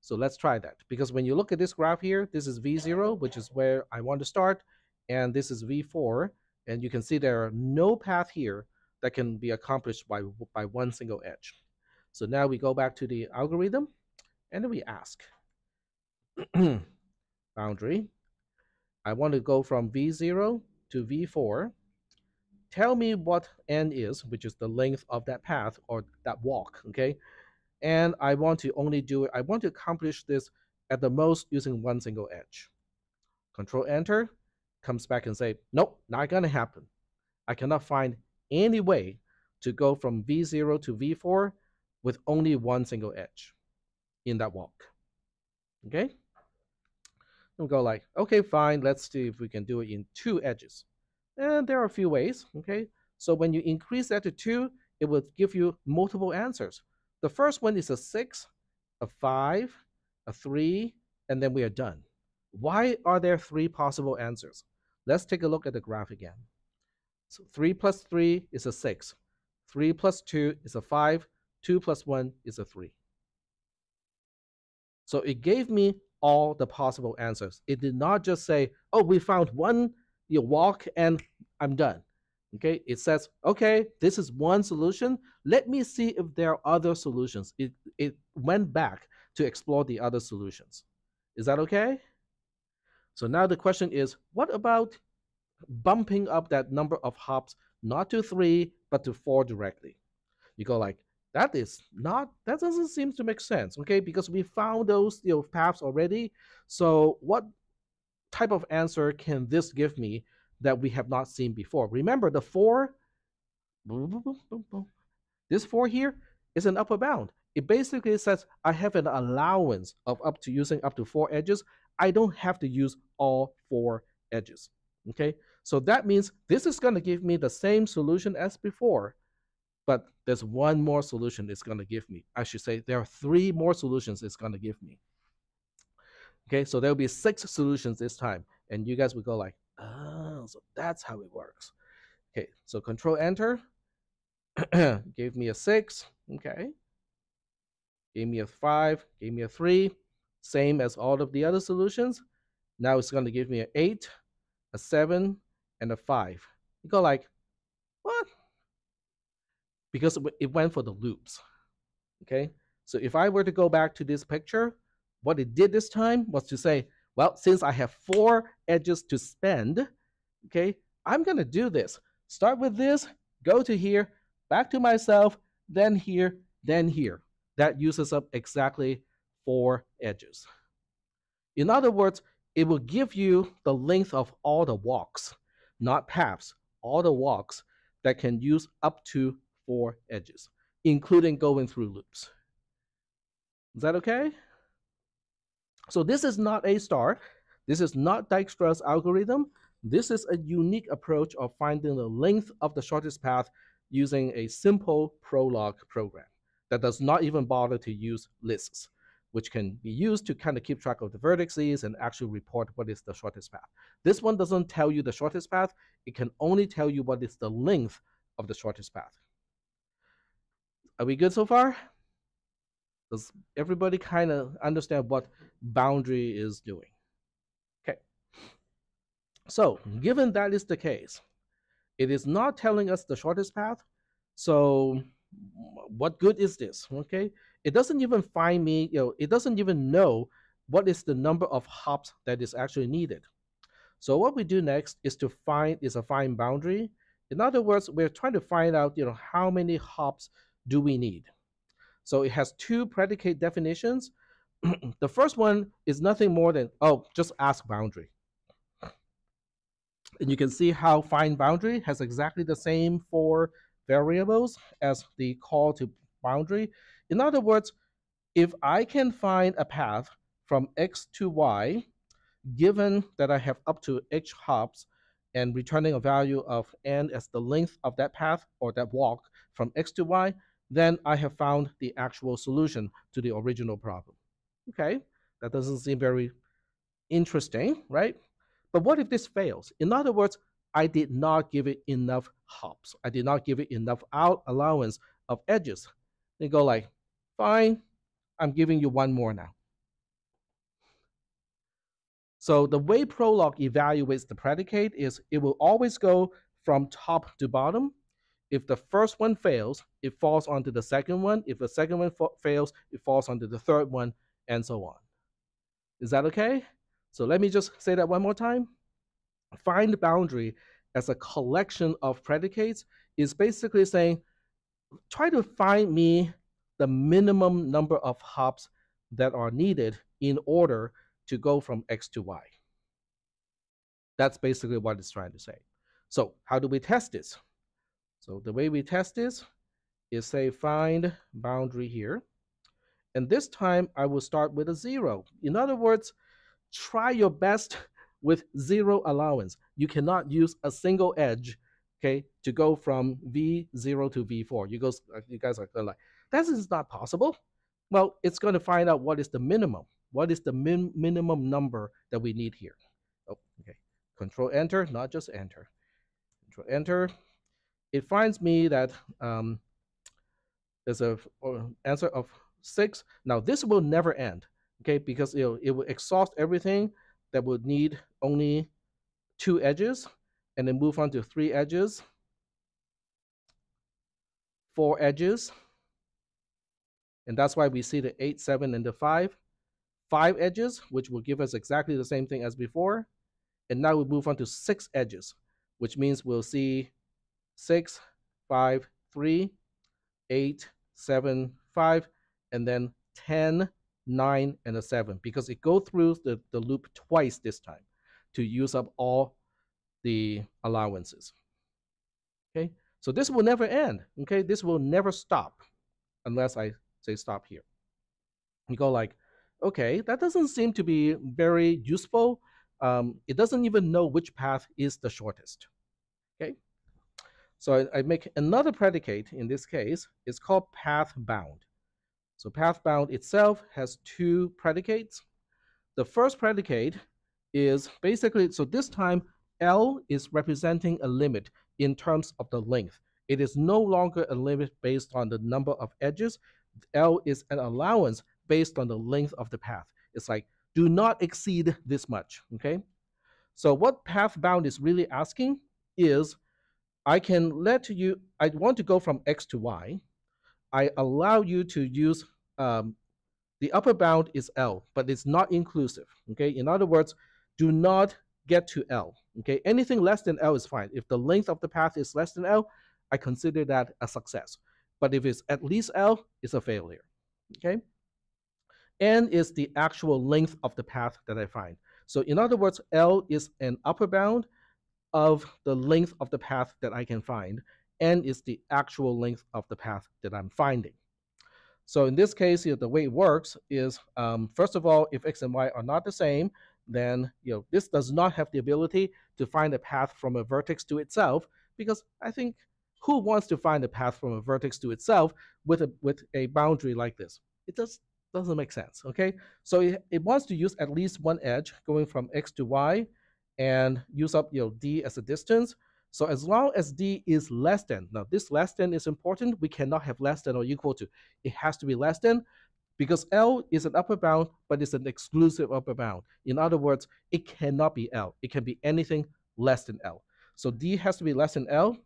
So let's try that. Because when you look at this graph here, this is V0, which is where I want to start. And this is V4. And you can see there are no path here that can be accomplished by, by one single edge. So now we go back to the algorithm and then we ask [CLEARS THROAT] boundary. I want to go from V0 to V4. Tell me what n is, which is the length of that path or that walk, okay? And I want to only do it, I want to accomplish this at the most using one single edge. Control enter, comes back and say, nope, not gonna happen. I cannot find any way to go from V0 to V4 with only one single edge in that walk. Okay? And go like, okay, fine, let's see if we can do it in two edges. And there are a few ways, okay? So when you increase that to two, it will give you multiple answers. The first one is a six, a five, a three, and then we are done. Why are there three possible answers? Let's take a look at the graph again. So 3 plus 3 is a 6. 3 plus 2 is a 5. 2 plus 1 is a 3. So it gave me all the possible answers. It did not just say, oh, we found one you walk and I'm done. Okay, it says, okay, this is one solution. Let me see if there are other solutions. It, it went back to explore the other solutions. Is that okay? So now the question is, what about bumping up that number of hops not to three, but to four directly. You go like, that is not, that doesn't seem to make sense, okay? Because we found those you know, paths already. So what type of answer can this give me that we have not seen before? Remember the four, this four here is an upper bound. It basically says I have an allowance of up to using up to four edges. I don't have to use all four edges. Okay, so that means this is going to give me the same solution as before, but there's one more solution it's going to give me. I should say there are three more solutions it's going to give me. Okay, so there'll be six solutions this time, and you guys will go like, oh, so that's how it works. Okay, so control enter, [CLEARS THROAT] gave me a six, okay, gave me a five, gave me a three, same as all of the other solutions. Now it's going to give me an eight, a seven, and a five. You go like, what? Because it went for the loops. Okay, so if I were to go back to this picture, what it did this time was to say, well, since I have four edges to spend, okay, I'm going to do this. Start with this, go to here, back to myself, then here, then here. That uses up exactly four edges. In other words, it will give you the length of all the walks, not paths, all the walks that can use up to four edges, including going through loops. Is that okay? So this is not A star. This is not Dijkstra's algorithm. This is a unique approach of finding the length of the shortest path using a simple Prolog program that does not even bother to use lists which can be used to kind of keep track of the vertices and actually report what is the shortest path. This one doesn't tell you the shortest path, it can only tell you what is the length of the shortest path. Are we good so far? Does everybody kind of understand what boundary is doing? Okay. So, given that is the case, it is not telling us the shortest path. So, what good is this? Okay it doesn't even find me, you know, it doesn't even know what is the number of hops that is actually needed. So what we do next is to find is a find boundary. In other words, we're trying to find out, you know, how many hops do we need. So it has two predicate definitions. [CLEARS THROAT] the first one is nothing more than, oh, just ask boundary. And you can see how find boundary has exactly the same four variables as the call to boundary. In other words, if I can find a path from x to y, given that I have up to h hops and returning a value of n as the length of that path or that walk from x to y, then I have found the actual solution to the original problem. Okay, that doesn't seem very interesting, right? But what if this fails? In other words, I did not give it enough hops. I did not give it enough out allowance of edges. They go like, Fine, I'm giving you one more now. So the way Prolog evaluates the predicate is it will always go from top to bottom. If the first one fails, it falls onto the second one. If the second one fails, it falls onto the third one, and so on. Is that okay? So let me just say that one more time. Find boundary as a collection of predicates is basically saying, try to find me the minimum number of hops that are needed in order to go from X to Y. That's basically what it's trying to say. So how do we test this? So the way we test this is say find boundary here. And this time I will start with a zero. In other words, try your best [LAUGHS] with zero allowance. You cannot use a single edge, okay, to go from V0 to V4. You, go, uh, you guys are like, that is not possible. Well, it's going to find out what is the minimum. What is the min minimum number that we need here? Oh, okay. Control Enter, not just Enter. Control Enter. It finds me that um, there's a uh, answer of six. Now this will never end, okay? Because it it will exhaust everything that would need only two edges, and then move on to three edges, four edges, and that's why we see the 8, 7, and the 5. Five edges, which will give us exactly the same thing as before. And now we move on to six edges, which means we'll see 6, 5, 3, 8, 7, 5, and then 10, 9, and a 7 because it goes through the, the loop twice this time to use up all the allowances. Okay, so this will never end. Okay, this will never stop unless I say stop here. You go like, okay, that doesn't seem to be very useful. Um, it doesn't even know which path is the shortest. So I, I make another predicate in this case. It's called path bound. So path bound itself has two predicates. The first predicate is basically, so this time L is representing a limit in terms of the length. It is no longer a limit based on the number of edges. L is an allowance based on the length of the path. It's like, do not exceed this much, okay? So what path bound is really asking is, I can let you, I want to go from X to Y. I allow you to use, um, the upper bound is L, but it's not inclusive, okay? In other words, do not get to L. Okay, anything less than L is fine. If the length of the path is less than L, I consider that a success. But if it's at least L, it's a failure. Okay, N is the actual length of the path that I find. So in other words, L is an upper bound of the length of the path that I can find. N is the actual length of the path that I'm finding. So in this case, you know, the way it works is, um, first of all, if x and y are not the same, then you know this does not have the ability to find a path from a vertex to itself because I think who wants to find a path from a vertex to itself with a with a boundary like this? It just doesn't make sense. Okay, so it, it wants to use at least one edge going from x to y, and use up you know d as a distance. So as long as d is less than now, this less than is important. We cannot have less than or equal to. It has to be less than because L is an upper bound, but it's an exclusive upper bound. In other words, it cannot be L. It can be anything less than L. So D has to be less than L.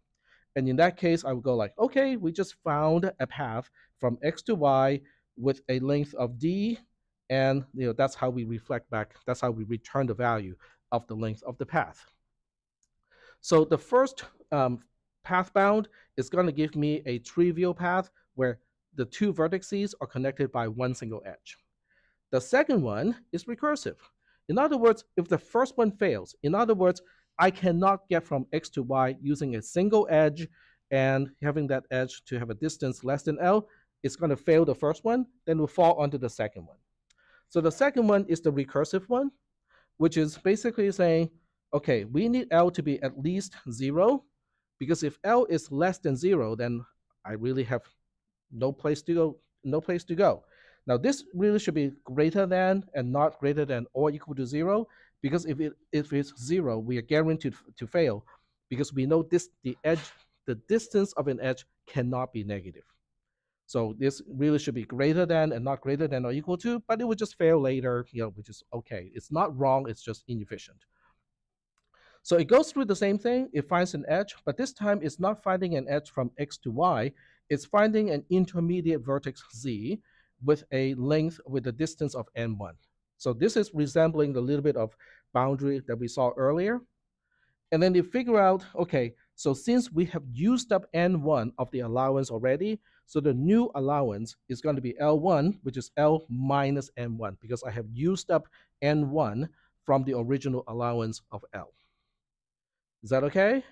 And in that case, I would go like, okay, we just found a path from X to Y with a length of D. And you know, that's how we reflect back. That's how we return the value of the length of the path. So the first um, path bound is going to give me a trivial path where the two vertices are connected by one single edge. The second one is recursive. In other words, if the first one fails, in other words, I cannot get from x to y using a single edge and having that edge to have a distance less than L, it's going to fail the first one, then will fall onto the second one. So the second one is the recursive one, which is basically saying, okay, we need L to be at least zero, because if L is less than zero, then I really have no place to go, no place to go. Now this really should be greater than and not greater than or equal to zero, because if it if it's zero, we are guaranteed to fail, because we know this the edge, the distance of an edge cannot be negative. So this really should be greater than and not greater than or equal to, but it would just fail later, you know, which is okay. It's not wrong, it's just inefficient. So it goes through the same thing, it finds an edge, but this time it's not finding an edge from x to y, it's finding an intermediate vertex z with a length with a distance of n1. So this is resembling the little bit of boundary that we saw earlier. And then they figure out, okay, so since we have used up n1 of the allowance already, so the new allowance is going to be L1, which is L minus n1, because I have used up n1 from the original allowance of L. Is that okay?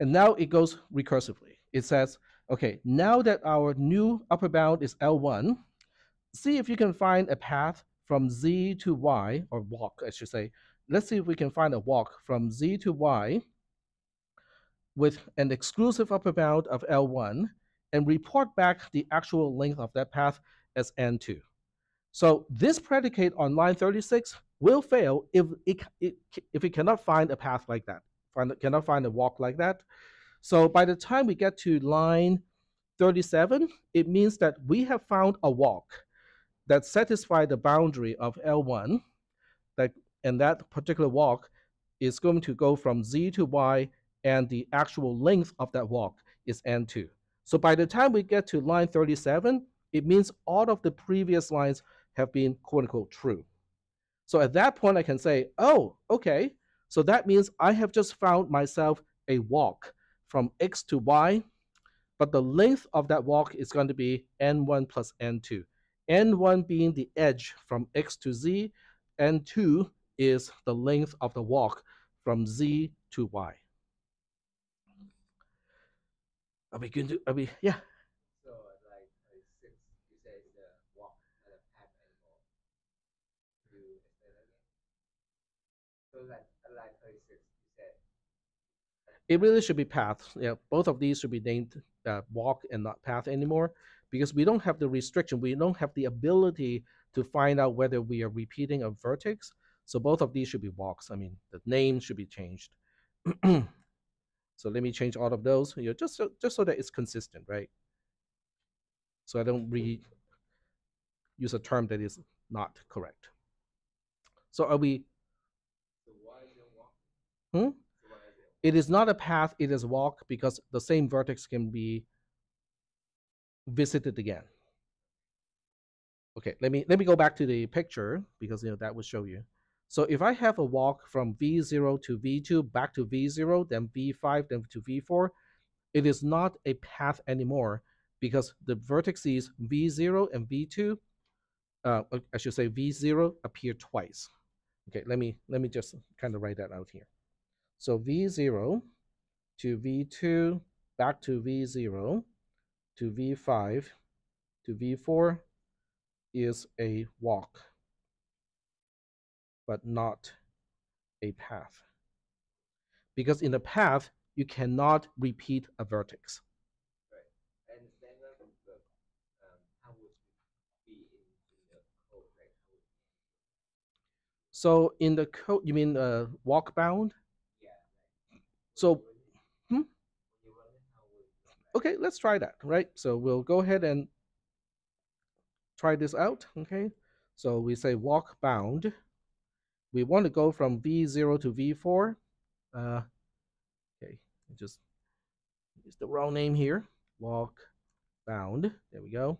And now it goes recursively it says, okay, now that our new upper bound is L1, see if you can find a path from Z to Y, or walk, I should say. Let's see if we can find a walk from Z to Y with an exclusive upper bound of L1 and report back the actual length of that path as N2. So this predicate on line 36 will fail if it, it, if it cannot find a path like that, find, cannot find a walk like that. So by the time we get to line 37, it means that we have found a walk that satisfies the boundary of L1, that, and that particular walk is going to go from Z to Y, and the actual length of that walk is N2. So by the time we get to line 37, it means all of the previous lines have been quote unquote true. So at that point, I can say, oh, okay, so that means I have just found myself a walk from x to y but the length of that walk is going to be n1 plus n2. n1 being the edge from x to z, n2 is the length of the walk from z to y. Are we going to, are we, yeah. So like six, you say it's walk, not a path anymore. Could you explain that again? So like like thirty six, you said It really should be path. Yeah, both of these should be named uh, walk and not path anymore because we don't have the restriction. We don't have the ability to find out whether we are repeating a vertex. So both of these should be walks. I mean, the name should be changed. [CLEARS THROAT] so let me change all of those. You know, just so, just so that it's consistent, right? So I don't re use a term that is not correct. So are we? so why is it walk? Hmm? So why is it? It is not a path. It is walk because the same vertex can be visited again. Okay, let me let me go back to the picture because you know that will show you. So if I have a walk from V0 to V2 back to V0, then V5, then to V4, it is not a path anymore because the vertices V0 and V2, uh, I should say V0 appear twice. Okay, let me let me just kind of write that out here. So V0 to V2 back to V0 to V5 to V4 is a walk, but not a path. Because in a path, you cannot repeat a vertex. Understand that, but um, how would be in, in the code? So in the code, you mean uh, walk bound? yeah, So, hmm? you run it, how would it look like? okay, let's try that, right? So we'll go ahead and try this out, okay? So we say walk bound. We want to go from V0 to V4. Uh, okay, just use the wrong name here. Walk bound. There we go.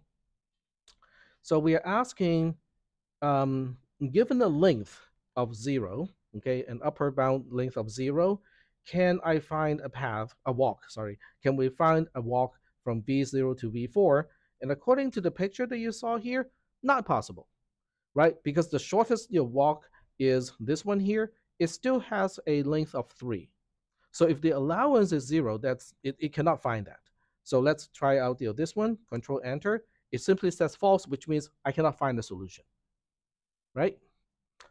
So we are asking, um, given the length of zero, okay, an upper bound length of zero, can I find a path, a walk, sorry, can we find a walk from V0 to V4? And according to the picture that you saw here, not possible, right? Because the shortest you walk is this one here. It still has a length of three. So if the allowance is zero, that's it, it cannot find that. So let's try out you know, this one, control enter. It simply says false, which means I cannot find the solution, right?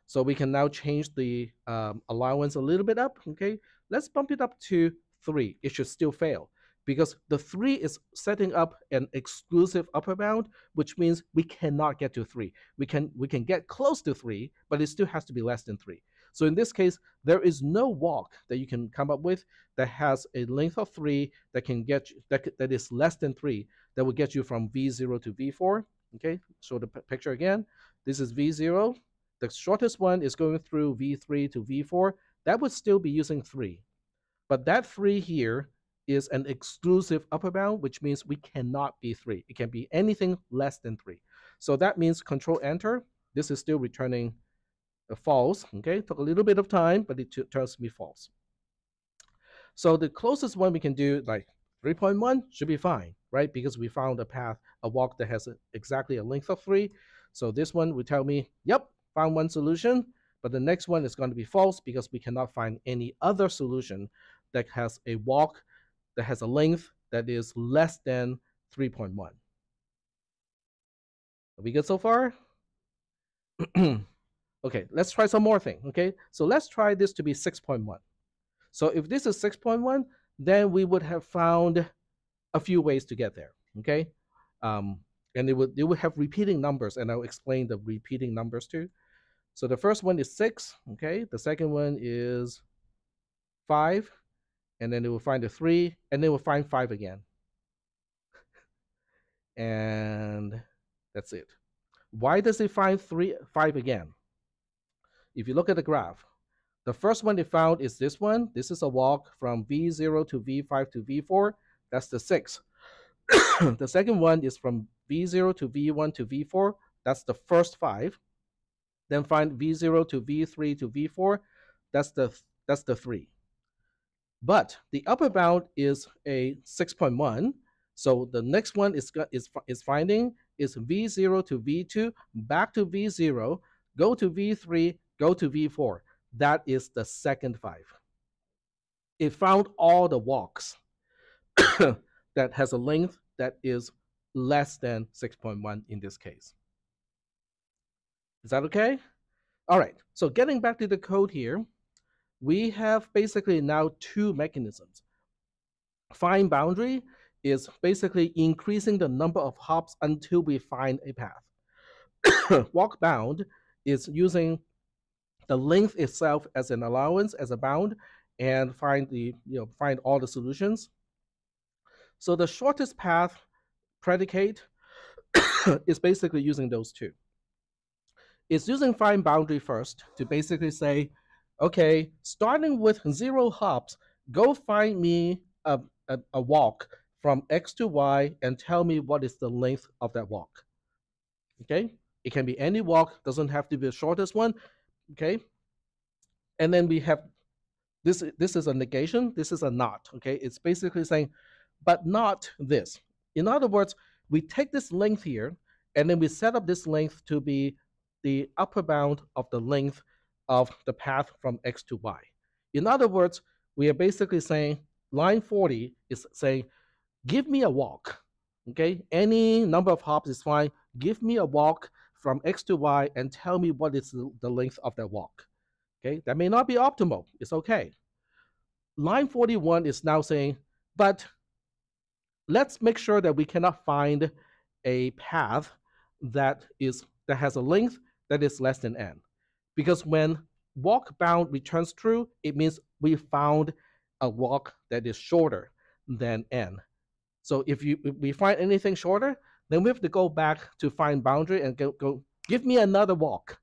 So we can now change the um, allowance a little bit up, okay? Let's bump it up to three. It should still fail because the three is setting up an exclusive upper bound, which means we cannot get to three. We can we can get close to three, but it still has to be less than three. So in this case, there is no walk that you can come up with that has a length of three that can get that that is less than three that will get you from V0 to V4. Okay, so the picture again. This is V0. The shortest one is going through V3 to V4. That would still be using three, but that three here is an exclusive upper bound, which means we cannot be three. It can be anything less than three. So that means control enter. This is still returning a false. Okay, took a little bit of time, but it turns me false. So the closest one we can do, like 3.1, should be fine, right? Because we found a path, a walk that has a, exactly a length of three. So this one will tell me, yep, found one solution. But the next one is going to be false because we cannot find any other solution that has a walk that has a length that is less than 3.1. Are we good so far? [CLEARS THROAT] okay, let's try some more thing. Okay, so let's try this to be 6.1. So if this is 6.1, then we would have found a few ways to get there. Okay, um, and it would it would have repeating numbers, and I'll explain the repeating numbers too. So the first one is six. Okay, the second one is five, and then it will find the three, and then it will find five again. and that's it. Why does it find three, five again? If you look at the graph, the first one they found is this one. This is a walk from V0 to V5 to V4. That's the six. [COUGHS] the second one is from V0 to V1 to V4. That's the first five. Then find V0 to V3 to V4. That's the that's the three. But the upper bound is a 6.1. So the next one is is is finding is v0 to v2, back to v0, go to v3, go to v4. That is the second five. It found all the walks [COUGHS] that has a length that is less than 6.1 in this case. Is that okay? All right, so getting back to the code here, we have basically now two mechanisms. Find boundary is basically increasing the number of hops until we find a path. [COUGHS] Walk bound is using the length itself as an allowance, as a bound, and find the you know find all the solutions. So the shortest path predicate [COUGHS] is basically using those two. It's using find boundary first to basically say, okay, starting with zero hops, go find me a, a, a walk from x to y and tell me what is the length of that walk. Okay, it can be any walk, doesn't have to be the shortest one. Okay, and then we have this. This is a negation. This is a not. Okay, it's basically saying, but not this. In other words, we take this length here, and then we set up this length to be the upper bound of the length of the path from x to y. In other words, we are basically saying line 40 is saying, give me a walk. Okay, any number of hops is fine. Give me a walk from x to y and tell me what is the- length of that walk. Okay, that may not be optimal. It's okay. Line 41 is now saying, but let's make sure that we cannot find a path that is that has a length that is less than n. Because when walk bound returns true, it means we found a walk that is shorter than n. So if you if we find anything shorter, then we have to go back to find boundary and go, go give me another walk.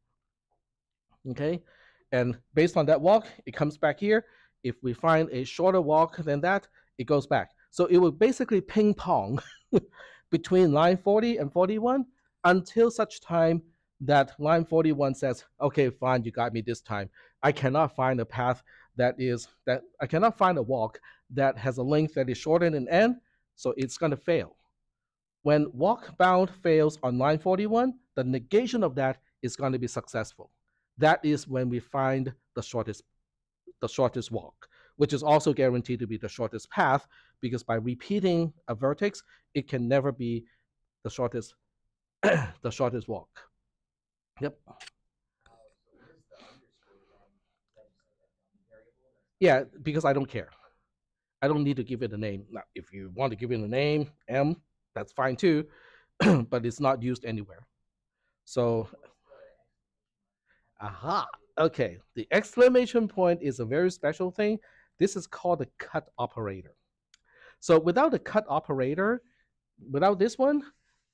Okay, and based on that walk, it comes back here. If we find a shorter walk than that, it goes back. So it will basically ping pong [LAUGHS] between line 40 and 41 until such time that line 41 says, okay, fine, you got me this time. I cannot find a path that is that I cannot find a walk that has a length that is shorter than n, so it's going to fail. When walk bound fails on line 41, the negation of that is going to be successful. That is when we find the shortest the shortest walk, which is also guaranteed to be the shortest path because by repeating a vertex, it can never be the shortest [CLEARS THROAT] the shortest walk. Yep. Oh, so what is the underscore then? Is that just like a dummy variable? That's Yeah, because I don't care. I don't need to give it a name. Now, if you want to give it a name, M, that's fine too, [CLEARS THROAT] but it's not used anywhere. So, aha, okay. The exclamation point is a very special thing. This is called the cut operator. So, without the cut operator, without this one,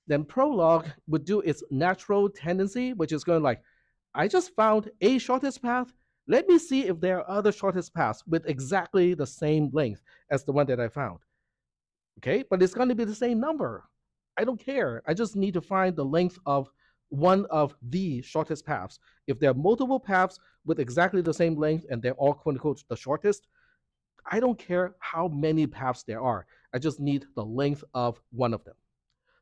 then Prolog would do its natural tendency, which is going like, I just found a shortest path. Let me see if there are other shortest paths with exactly the same length as the one that I found. Okay, but it's going to be the same number. I don't care. I just need to find the length of one of the shortest paths. If there are multiple paths with exactly the same length and they're all quote unquote the shortest, I don't care how many paths there are. I just need the length of one of them.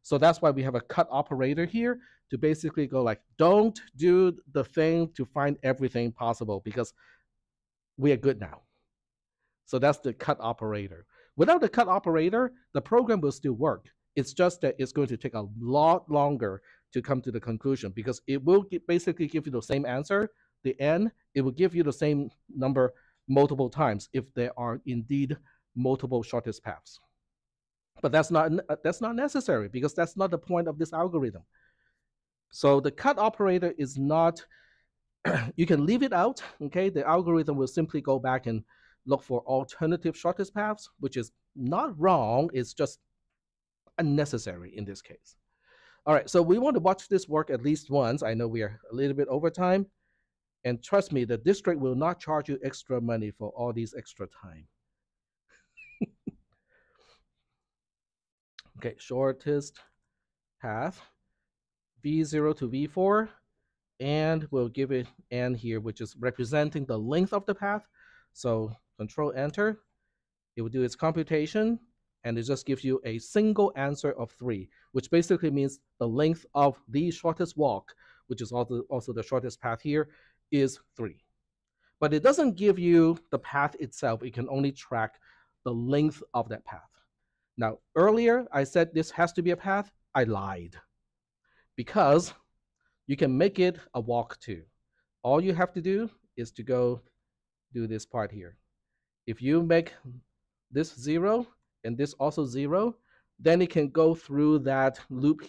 So that's why we have a cut operator here to basically go like, don't do the thing to find everything possible because we are good now. So that's the cut operator. Without the cut operator, the program will still work. It's just that it's going to take a lot longer to come to the conclusion because it will basically give you the same answer, the n, it will give you the same number multiple times if there are indeed multiple shortest paths. But that's not uh, that's not necessary because that's not the point of this algorithm. So the cut operator is not [CLEARS THROAT] you can leave it out, okay? The algorithm will simply go back and look for alternative shortest paths, which is not wrong, it's just unnecessary in this case. All right, so we want to watch this work at least once. I know we are a little bit over time. And trust me, the district will not charge you extra money for all these extra time. Okay, shortest path, V0 to V4, and we'll give it n here, which is representing the length of the path. So control enter, it will do its computation, and it just gives you a single answer of three, which basically means the length of the shortest walk, which is also, also the shortest path here, is three. But it doesn't give you the path itself, it can only track the length of that path. Now, earlier I said this has to be a path, I lied. Because you can make it a walk too. All you have to do is to go do this part here. If you make this zero and this also zero, then it can go through that loop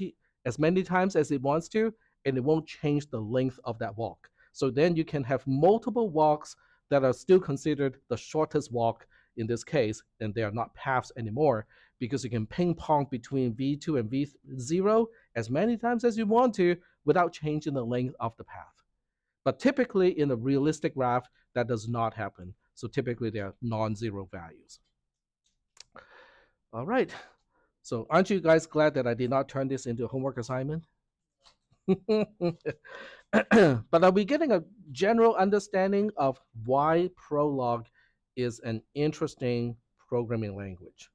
as many times as it wants to, and it won't change the length of that walk. So then you can have multiple walks that are still considered the shortest walk in this case, and they are not paths anymore because you can ping pong between V2 and V0 as many times as you want to without changing the length of the path. But typically in a realistic graph, that does not happen. So typically they are non-zero values. All right. So aren't you guys glad that I did not turn this into a homework assignment? [LAUGHS] but are we getting a general understanding of why Prolog is an interesting programming language?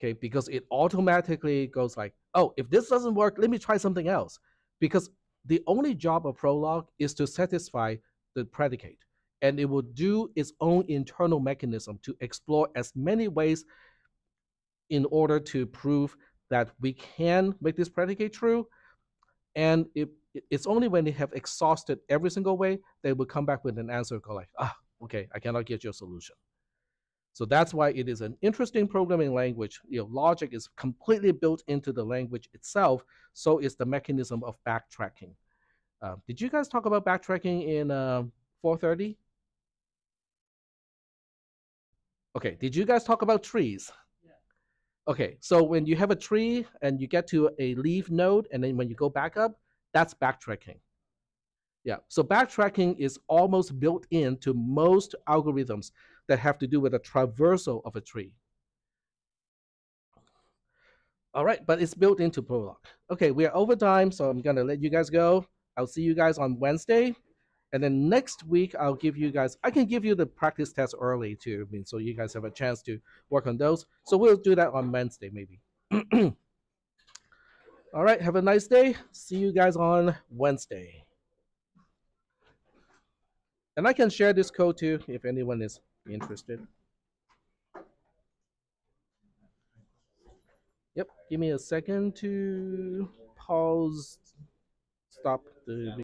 Okay, because it automatically goes like, oh, if this doesn't work, let me try something else. Because the only job of Prolog is to satisfy the predicate. And it will do its own internal mechanism to explore as many ways in order to prove that we can make this predicate true. And it, it's only when they have exhausted every single way, they will come back with an answer go like, ah, okay, I cannot get your solution. So that's why it is an interesting programming language. You know, logic is completely built into the language itself. So is the mechanism of backtracking. Uh, did you guys talk about backtracking in uh, 430? Okay, did you guys talk about trees? Yeah. Okay, so when you have a tree and you get to a leaf node, and then when you go back up, that's backtracking. Yeah, so backtracking is almost built into most algorithms that have to do with a traversal of a tree. All right, but it's built into Prolog. Okay, we are over time, so I'm gonna let you guys go. I'll see you guys on Wednesday. And then next week, I'll give you guys, I can give you the practice test early too, I mean, so you guys have a chance to work on those. So we'll do that on Wednesday, maybe. [CLEARS THROAT] All right, have a nice day. See you guys on Wednesday. And I can share this code too if anyone is interested. Yep, give me a second to pause, stop the